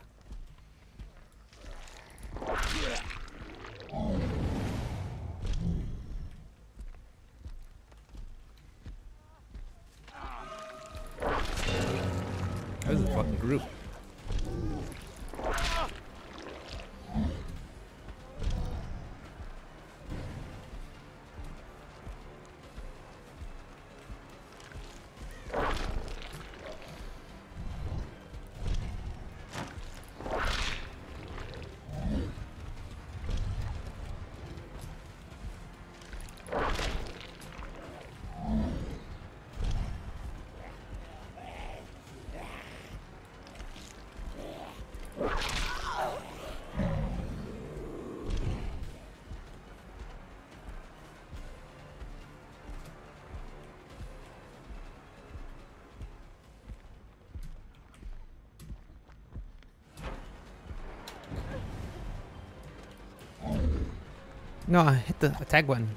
No, I hit the attack button.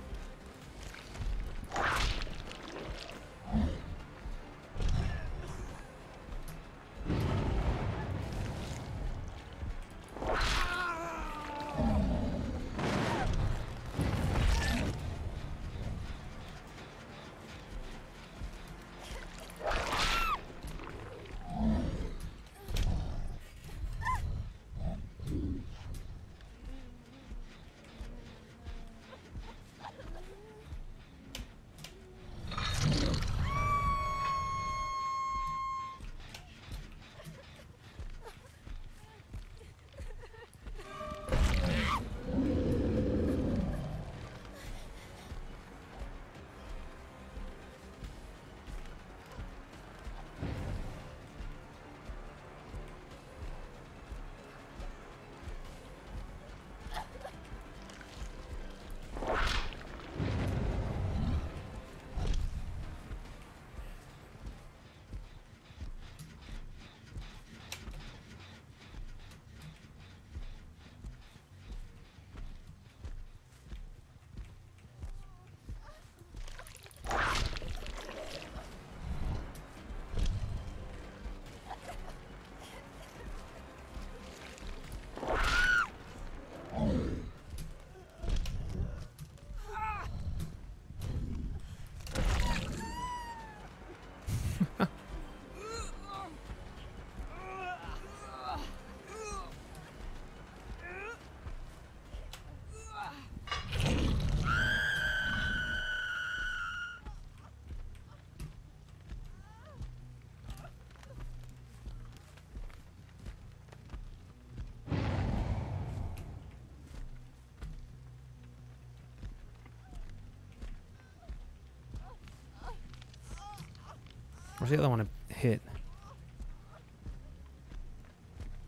Where's the other one to hit?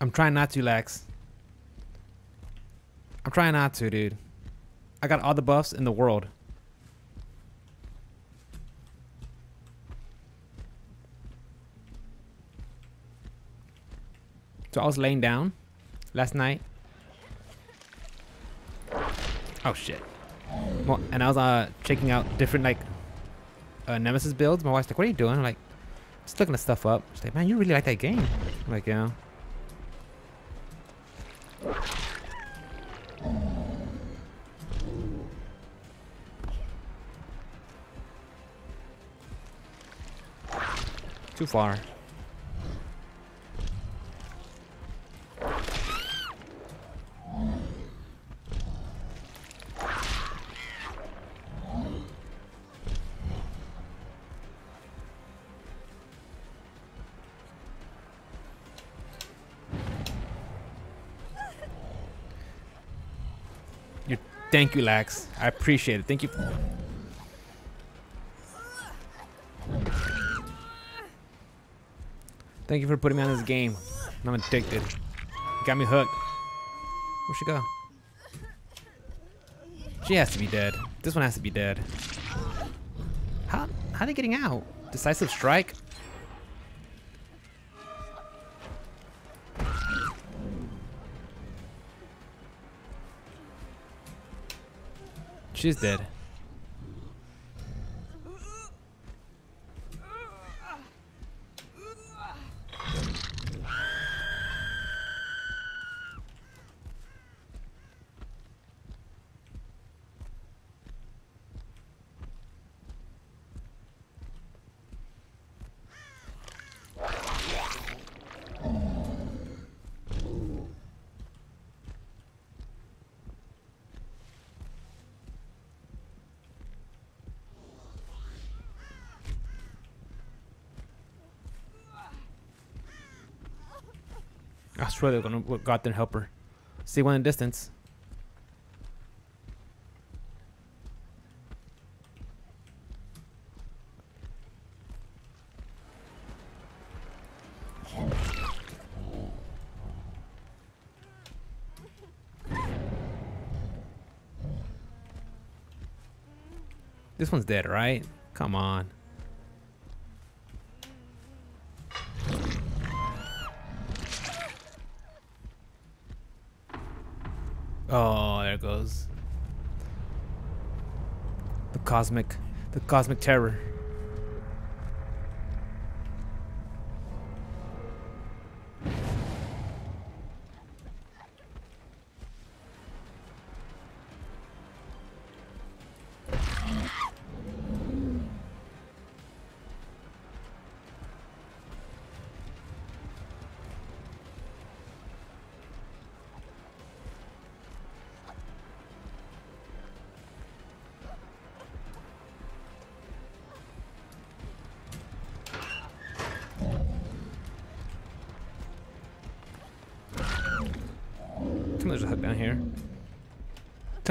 I'm trying not to, Lex. I'm trying not to, dude. I got all the buffs in the world. So I was laying down last night. Oh shit. Well, and I was uh checking out different like uh, Nemesis builds. My wife's like, "What are you doing?" I'm like, "Just looking at stuff up." She's like, "Man, you really like that game?" I'm like, "Yeah." Too far. Thank you, Lax. I appreciate it. Thank you. Thank you for putting me on this game. I'm addicted. You got me hooked. Where'd she go? She has to be dead. This one has to be dead. How how are they getting out? Decisive strike? She's dead. I swear they're gonna go out there and help her. See one in distance. This one's dead, right? Come on. Cosmic, the cosmic terror.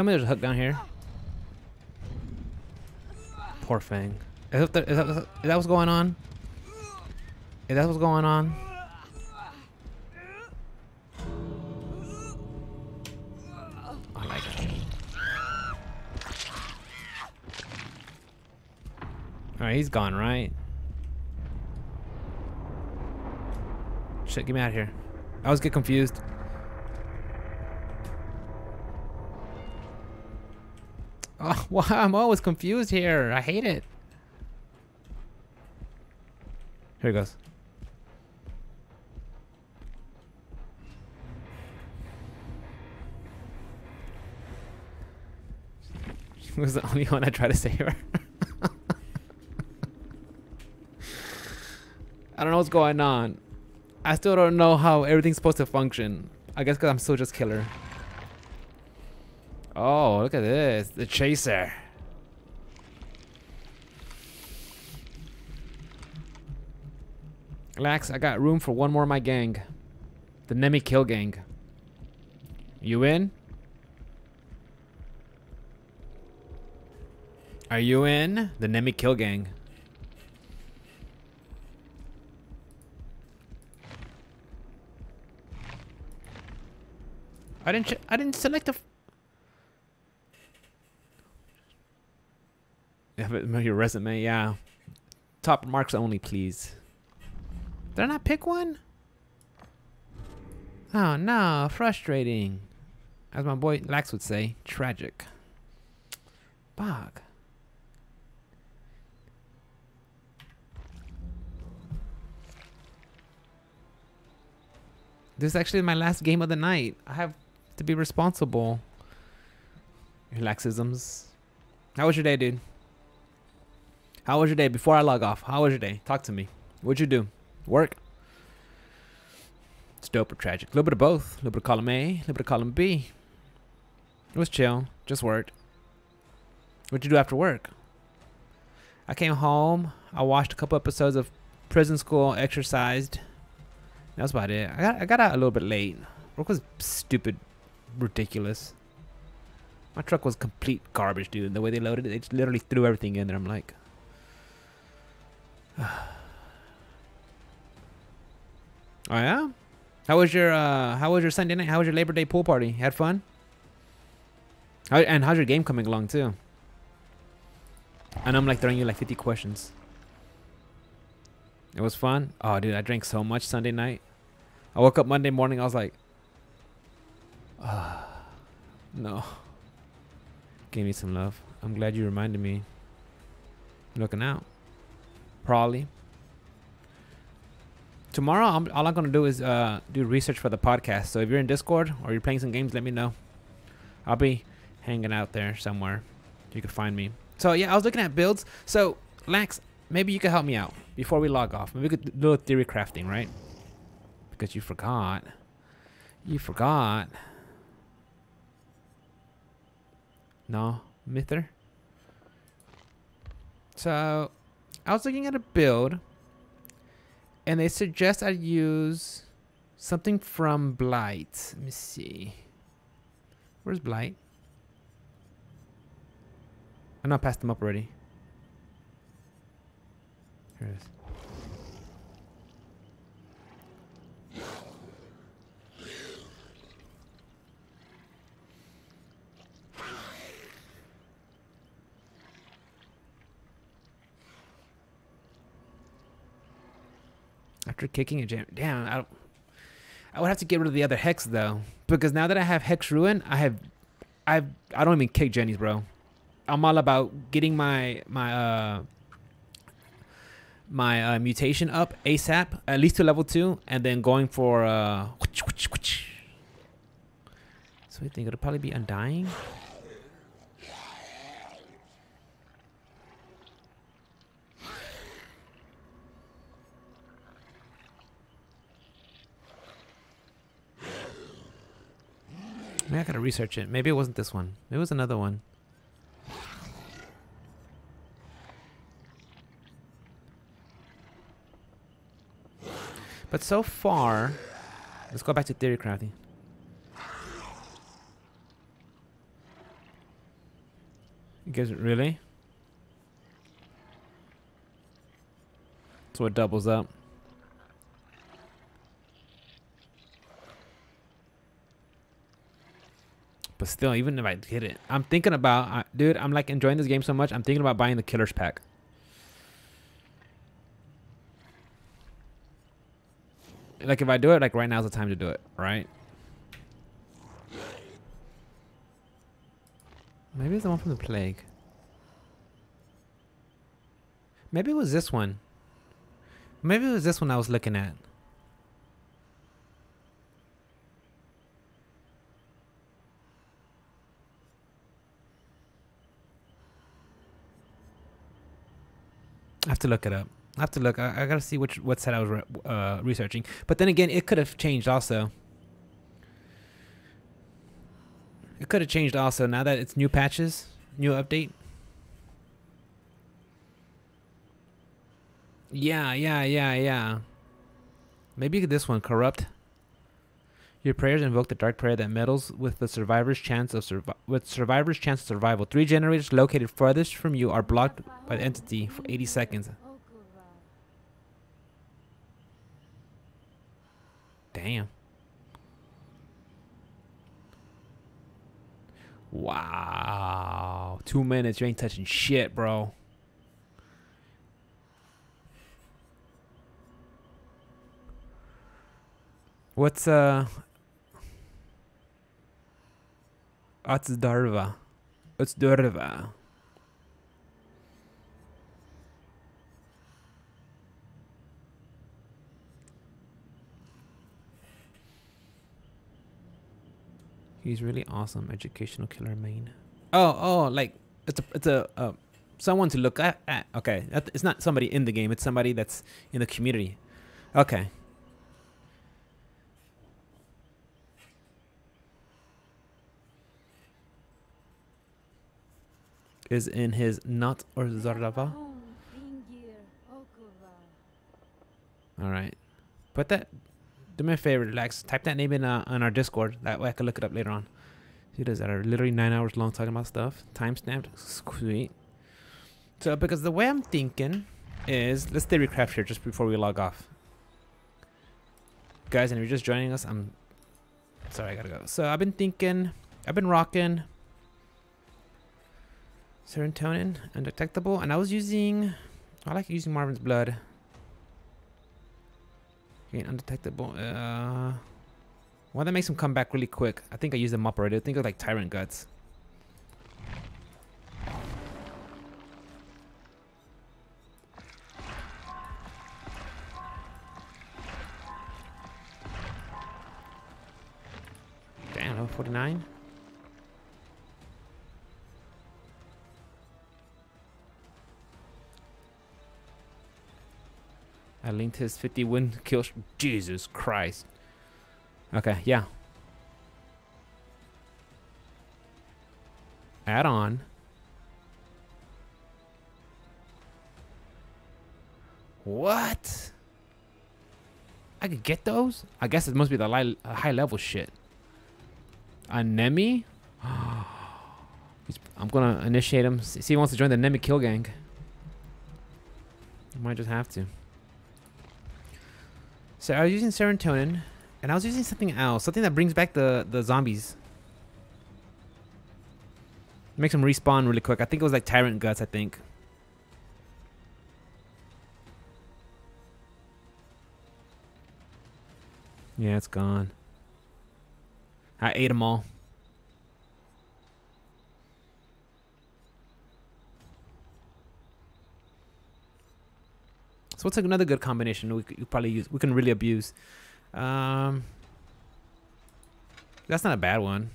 Tell me there's a hook down here. Poor Fang. Is that, is that, is that what's going on? Is that what's going on? I like it. Alright, he's gone, right? Shit, get me out of here. I always get confused. Wow, I'm always confused here. I hate it. Here it goes. She was the only one I tried to save her. I don't know what's going on. I still don't know how everything's supposed to function. I guess because I'm still just killer. Oh, look at this. The chaser. Lax, I got room for one more of my gang. The Nemi Kill Gang. You in? Are you in? The Nemi Kill Gang. I didn't. I didn't select a. Yeah, but your resume, yeah. Top marks only, please. Did I not pick one? Oh no, frustrating. As my boy Lax would say, tragic. Bog. This is actually my last game of the night. I have to be responsible. Laxisms. How was your day, dude? How was your day before I log off? How was your day? Talk to me. What'd you do? Work? It's dope or tragic? A little bit of both. A little bit of column A, a little bit of column B. It was chill. Just worked. What'd you do after work? I came home. I watched a couple episodes of Prison School, exercised. That's about it. I got I got out a little bit late. Work was stupid ridiculous. My truck was complete garbage, dude. The way they loaded it, they just literally threw everything in there. I'm like, oh yeah. How was your uh How was your Sunday night? How was your Labor Day pool party? Had fun. How, and how's your game coming along too? And I'm like throwing you like 50 questions. It was fun. Oh, dude, I drank so much Sunday night. I woke up Monday morning. I was like, no. Give me some love. I'm glad you reminded me. Looking out. Probably. Tomorrow, I'm, all I'm going to do is uh, do research for the podcast. So if you're in Discord or you're playing some games, let me know. I'll be hanging out there somewhere. You can find me. So yeah, I was looking at builds. So Lax, maybe you could help me out before we log off. Maybe we could do a theory crafting, right? Because you forgot. You forgot. No, Mither. So, I was looking at a build, and they suggest I use something from Blight. Let me see. Where's Blight? I know I passed them up already. Here it is. After kicking a jam, damn, I, I would have to get rid of the other hex though, because now that I have hex ruin, I have, I've, I don't even kick Jennies, bro. I'm all about getting my my uh my uh, mutation up ASAP, at least to level two, and then going for uh. So I think it'll probably be undying. Maybe I gotta research it. Maybe it wasn't this one. Maybe it was another one. But so far, let's go back to theory crafting. You guys really? So it doubles up. But still, even if I get it, I'm thinking about, dude, I'm like enjoying this game so much. I'm thinking about buying the Killers pack. Like if I do it, like right now's the time to do it, right? Maybe it's the one from the plague. Maybe it was this one. Maybe it was this one I was looking at. I have to look it up. I have to look. I, I gotta see which what set I was re- uh, researching. But then again, it could have changed also. It could have changed also now that it's new patches, new update. Yeah, yeah, yeah, yeah. Maybe this one corrupt. Your prayers invoke the dark prayer that meddles with the survivor's chance of survi- with survivor's chance of survival. Three generators located farthest from you are blocked by the entity for 80 seconds. Damn. Wow. Two minutes. You ain't touching shit, bro. What's uh Otzdarva? Otzdarva. He's really awesome. Educational killer main. Oh, oh, like it's a it's a uh, someone to look at, at. Okay, That- it's not somebody in the game. It's somebody that's in the community. Okay. Is in his not or Zarava. All right. Put that. Do me a favor, relax. Type that name in uh, on our Discord. That way I can look it up later on. See those that are literally nine hours long talking about stuff. Time stamped. Sweet. So, because the way I'm thinking is, let's stay recraft here just before we log off. Guys, and if you're just joining us, I'm sorry, I gotta go. So I've been thinking, I've been rocking serotonin, undetectable, and I was using, I like using Marvin's blood. Okay, undetectable. Uh, one that makes him come back really quick. I think I used them up already. I think of like Tyrant Guts. Damn, level 49. I linked his 50 win kill. Jesus Christ. Okay, yeah. Add on. What? I could get those? I guess it must be the li- high level shit. A Nemi? I'm gonna initiate him. See he wants to join the Nemi kill gang. Might just have to. So I was using serotonin, and I was using something else, something that brings back the the zombies. Makes them respawn really quick. I think it was like tyrant guts. I think. Yeah, it's gone. I ate them all. So what's another good combination we could probably use? We can really abuse. Um, that's not a bad one.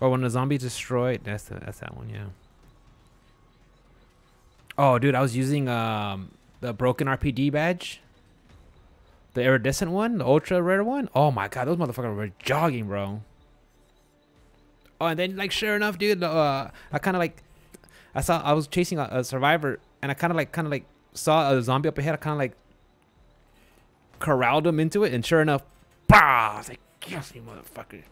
Or when the zombie destroyed, that's the, that's that one, yeah. Oh, dude, I was using um the broken RPD badge, the iridescent one, the ultra rare one. Oh my god, those motherfuckers were jogging, bro. Oh, and then like sure enough, dude, uh, I kind of like I saw I was chasing a, a survivor, and I kind of like kind of like saw a zombie up ahead. I kind of like corralled him into it, and sure enough, bah! I was like, yes, you motherfucker.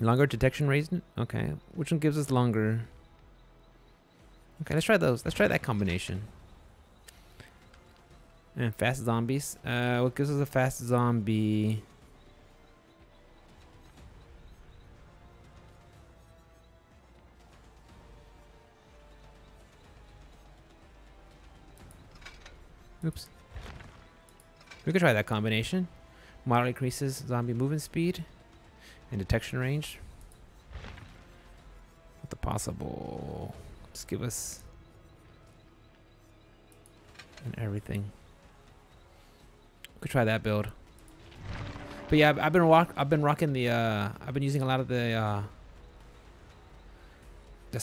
Longer detection range. Okay, which one gives us longer? Okay, let's try those. Let's try that combination. And fast zombies. Uh, what gives us a fast zombie? Oops. We could try that combination. Model increases zombie movement speed and detection range. What the possible? Just give us and everything. We could try that build. But yeah, I've, I've been rock. I've been rocking the. Uh, I've been using a lot of the. Uh,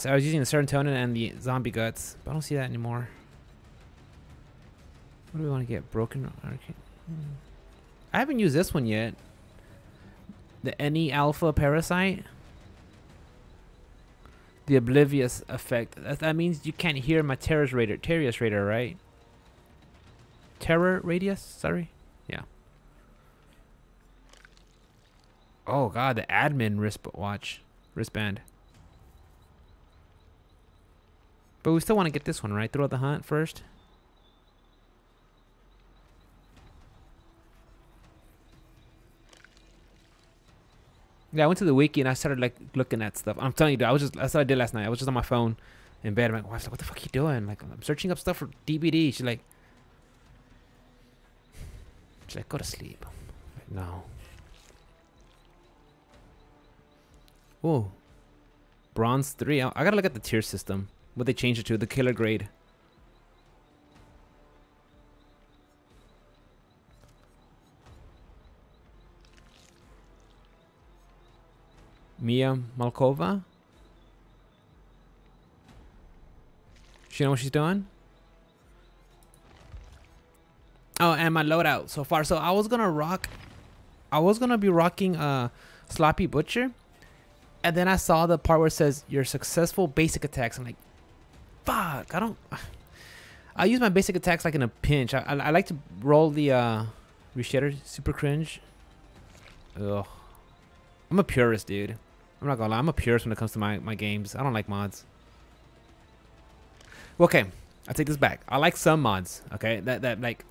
I was using the serotonin and the zombie guts, but I don't see that anymore. What do we want to get? Broken. Okay. Hmm. I haven't used this one yet. The any alpha parasite. The oblivious effect. That, that means you can't hear my terror's radar. Terror's radar, right? Terror radius. Sorry. Yeah. Oh god, the admin wrist watch wristband. But we still want to get this one, right? Throughout the hunt first. Yeah, I went to the wiki and I started like looking at stuff. I'm telling you, dude, I was just that's what I did last night. I was just on my phone in bed. I'm wife's like, what the fuck you doing? Like, I'm searching up stuff for DBD. She's like, she's like, go to sleep. Like, no. Whoa. Bronze 3. I, I gotta look at the tier system. What they changed it to. The killer grade. Mia Malkova. She know what she's doing? Oh, and my loadout so far. So I was gonna rock. I was gonna be rocking uh sloppy butcher, and then I saw the part where it says your successful basic attacks. I'm like, fuck. I don't. I use my basic attacks like in a pinch. I, I, I like to roll the uh, reshatter super cringe. Ugh. I'm a purist, dude. I'm not gonna lie. I'm a purist when it comes to my, my games. I don't like mods. Okay, I take this back. I like some mods. Okay, that that like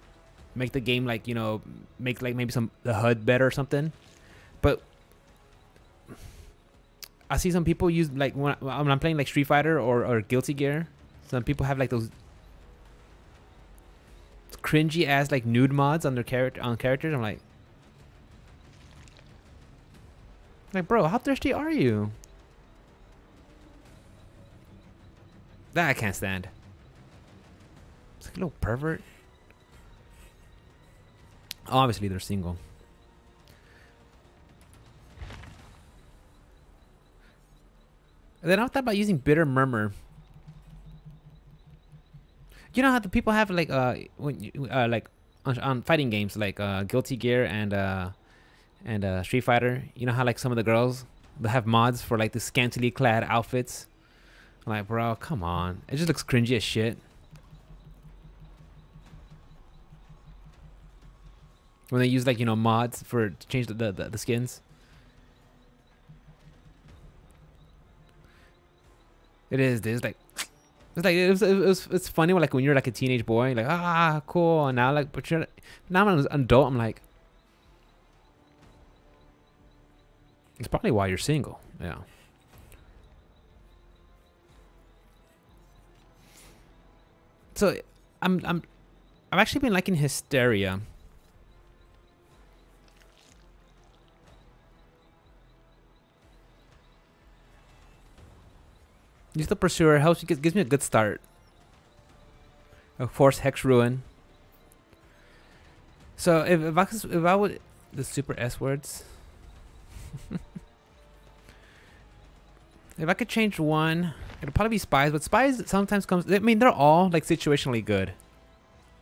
make the game like you know make like maybe some the HUD better or something. But I see some people use like when, I, when I'm playing like Street Fighter or or Guilty Gear. Some people have like those cringy ass like nude mods on their character on characters. I'm like, like bro, how thirsty are you? That I can't stand. It's like a little pervert. Obviously, they're single. And then I thought about using Bitter Murmur. You know how the people have like uh when you, uh like on, on fighting games like uh Guilty Gear and uh and uh Street Fighter. You know how like some of the girls they have mods for like the scantily clad outfits. I'm like, bro, come on. It just looks cringy as shit. When they use like you know mods for to change the the, the, the skins. It is. It's like it's like it was, it was it's funny when like when you're like a teenage boy, like ah cool, and now like but you're now I'm an adult. I'm like, it's probably why you're single. Yeah. So I'm I'm I've actually been liking Hysteria. Use the Pursuer. Helps you, gives me a good start. A Force Hex Ruin. So if, if I if I would the super S words. if I could change one, it'll probably be spies. But spies sometimes comes. I mean, they're all like situationally good.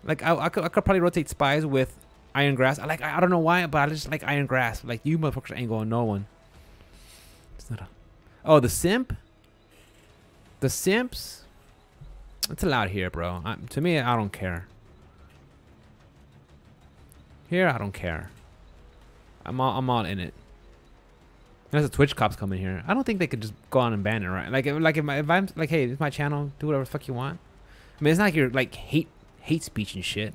Like I, I could, I could probably rotate spies with Iron Grasp. I like, I, I don't know why, but I just like Iron Grasp. Like you motherfuckers ain't going no one. It's not a. Oh, the simp. The simps, it's allowed here, bro. I, to me, I don't care. Here, I don't care. I'm all, I'm all in it. Unless the Twitch cops come in here, I don't think they could just go on and ban it, right? Like, if, like if, my, if I'm like, hey, it's my channel, do whatever fuck you want. I mean, it's not like you're like hate hate speech and shit.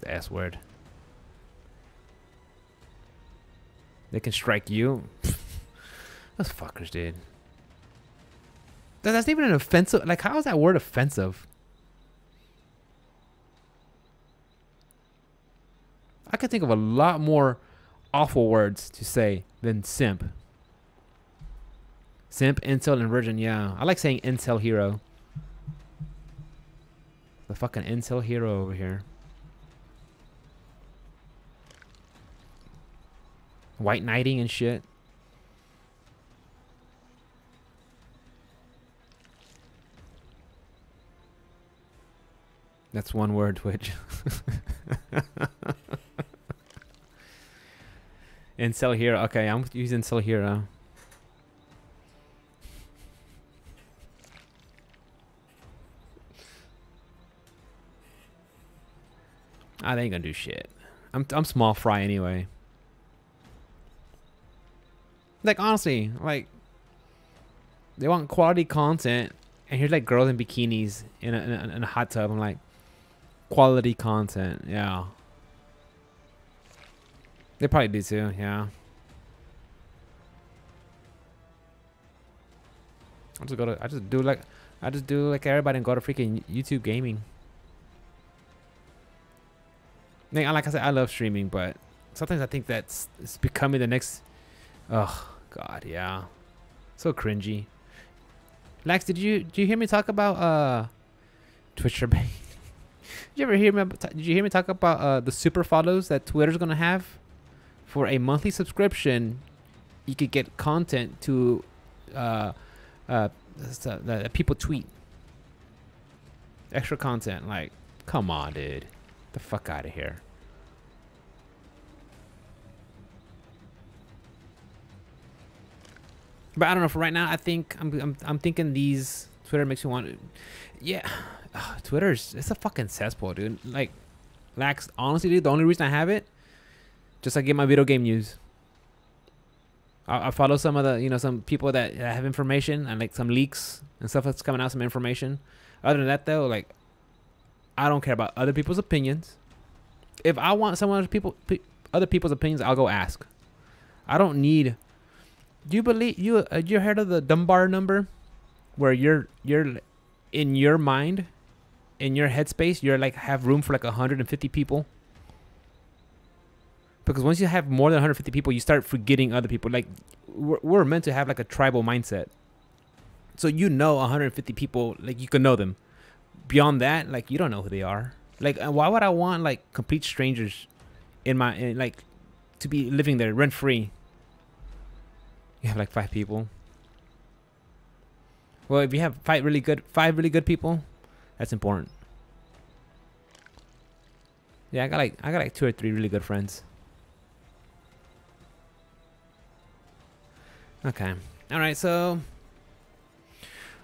The S word. They can strike you. Those fuckers, dude. That's even an offensive. Like, how is that word offensive? I could think of a lot more awful words to say than simp. Simp, incel, and virgin. Yeah, I like saying incel hero. The fucking incel hero over here. white knighting and shit. That's one word, Twitch. Incel Hero. Okay, I'm using Incel Hero. Ah, I ain't gonna do shit. I'm I'm small fry anyway. Like honestly, like they want quality content, and here's like girls in bikinis in a, in a, in a hot tub. I'm like, quality content, yeah. They probably do too, yeah. I just go to, I just do like, I just do like everybody and go to freaking YouTube gaming. Like, like I said, I love streaming, but sometimes I think that's it's becoming the next. Oh God, yeah, so cringy. Lex, did you did you hear me talk about uh Twitch did you ever hear me? Did you hear me talk about uh the super follows that Twitter's gonna have for a monthly subscription? You could get content to uh uh that people tweet extra content. Like, come on, dude the fuck out of here. But I don't know. For right now, I think I'm I'm, I'm thinking these Twitter makes me want. To, yeah, Ugh, Twitter's it's a fucking cesspool, dude. Like, lax. Honestly, dude, the only reason I have it, just to get my video game news. I, I follow some of the you know some people that have information and like some leaks and stuff that's coming out, some information. Other than that, though, like I don't care about other people's opinions. If I want someone people other people's opinions, I'll go ask. I don't need. Do you believe you uh, you heard of the Dunbar number, where you're you're in your mind, in your headspace, you're like have room for like 150 people. Because once you have more than 150 people, you start forgetting other people. Like we're, we're meant to have like a tribal mindset. So you know 150 people, like you can know them beyond that, like you don't know who they are. Like, uh, why would I want like complete strangers in my in, like to be living there rent free? You have like five people. Well, if you have five really good five really good people, that's important. Yeah, I got like I got like two or three really good friends. Okay. All right, so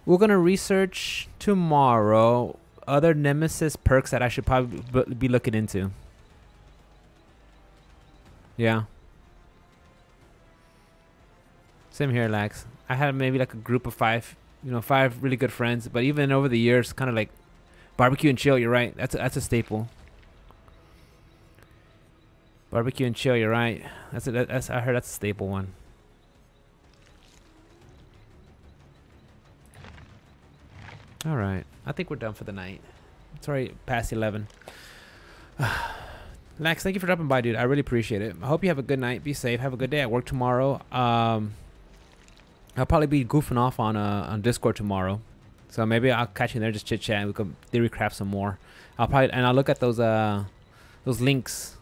we're gonna research tomorrow other Nemesis perks that I should probably be looking into. Yeah. Same here, Lax. I had maybe like a group of five, you know, five really good friends. But even over the years, kind of like barbecue and chill. You're right. That's a, that's a staple. Barbecue and chill. You're right. That's a, that's I heard that's a staple one. All right. I think we're done for the night. It's already past 11. Lax, thank you for dropping by, dude. I really appreciate it. I hope you have a good night. Be safe. Have a good day at work tomorrow. Um, I'll probably be goofing off on uh, on Discord tomorrow. So maybe I'll catch you there, just chit chat, and we can theory craft some more. I'll probably and I'll look at those uh those links.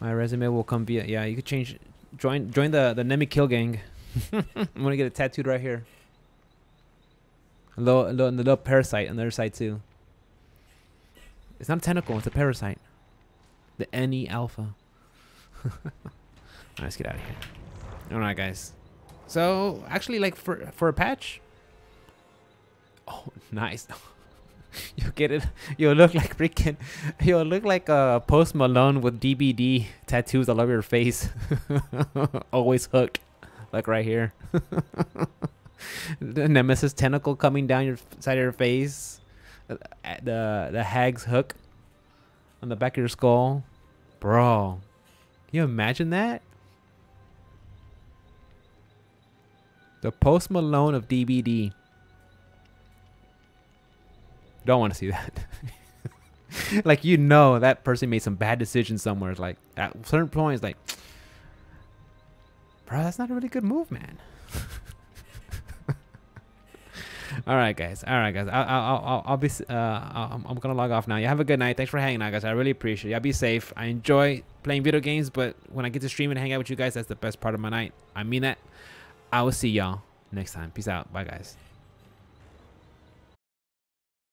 My resume will come via yeah. You could change join join the the Nemi Kill Gang. I'm gonna get it tattooed right here. A little, a little, a little parasite on the other side too. It's not a tentacle, it's a parasite. The NE alpha. let's get out of here. Alright guys. So actually like for for a patch. Oh nice. you'll get it. You'll look like freaking you'll look like a post Malone with DBD tattoos all over your face. Always hooked. Like right here the nemesis tentacle coming down your side of your face, uh, the the hag's hook on the back of your skull, bro. Can you imagine that? The Post Malone of DBD. Don't want to see that. like you know that person made some bad decisions somewhere. It's Like at certain points, like, bro, that's not a really good move, man. All right, guys. All right, guys. I'll I'll I'll, I'll be uh I'm, I'm gonna log off now. You have a good night. Thanks for hanging out, guys. I really appreciate. Y'all be safe. I enjoy playing video games, but when I get to stream and hang out with you guys, that's the best part of my night. I mean that. I will see y'all next time. Peace out. Bye, guys.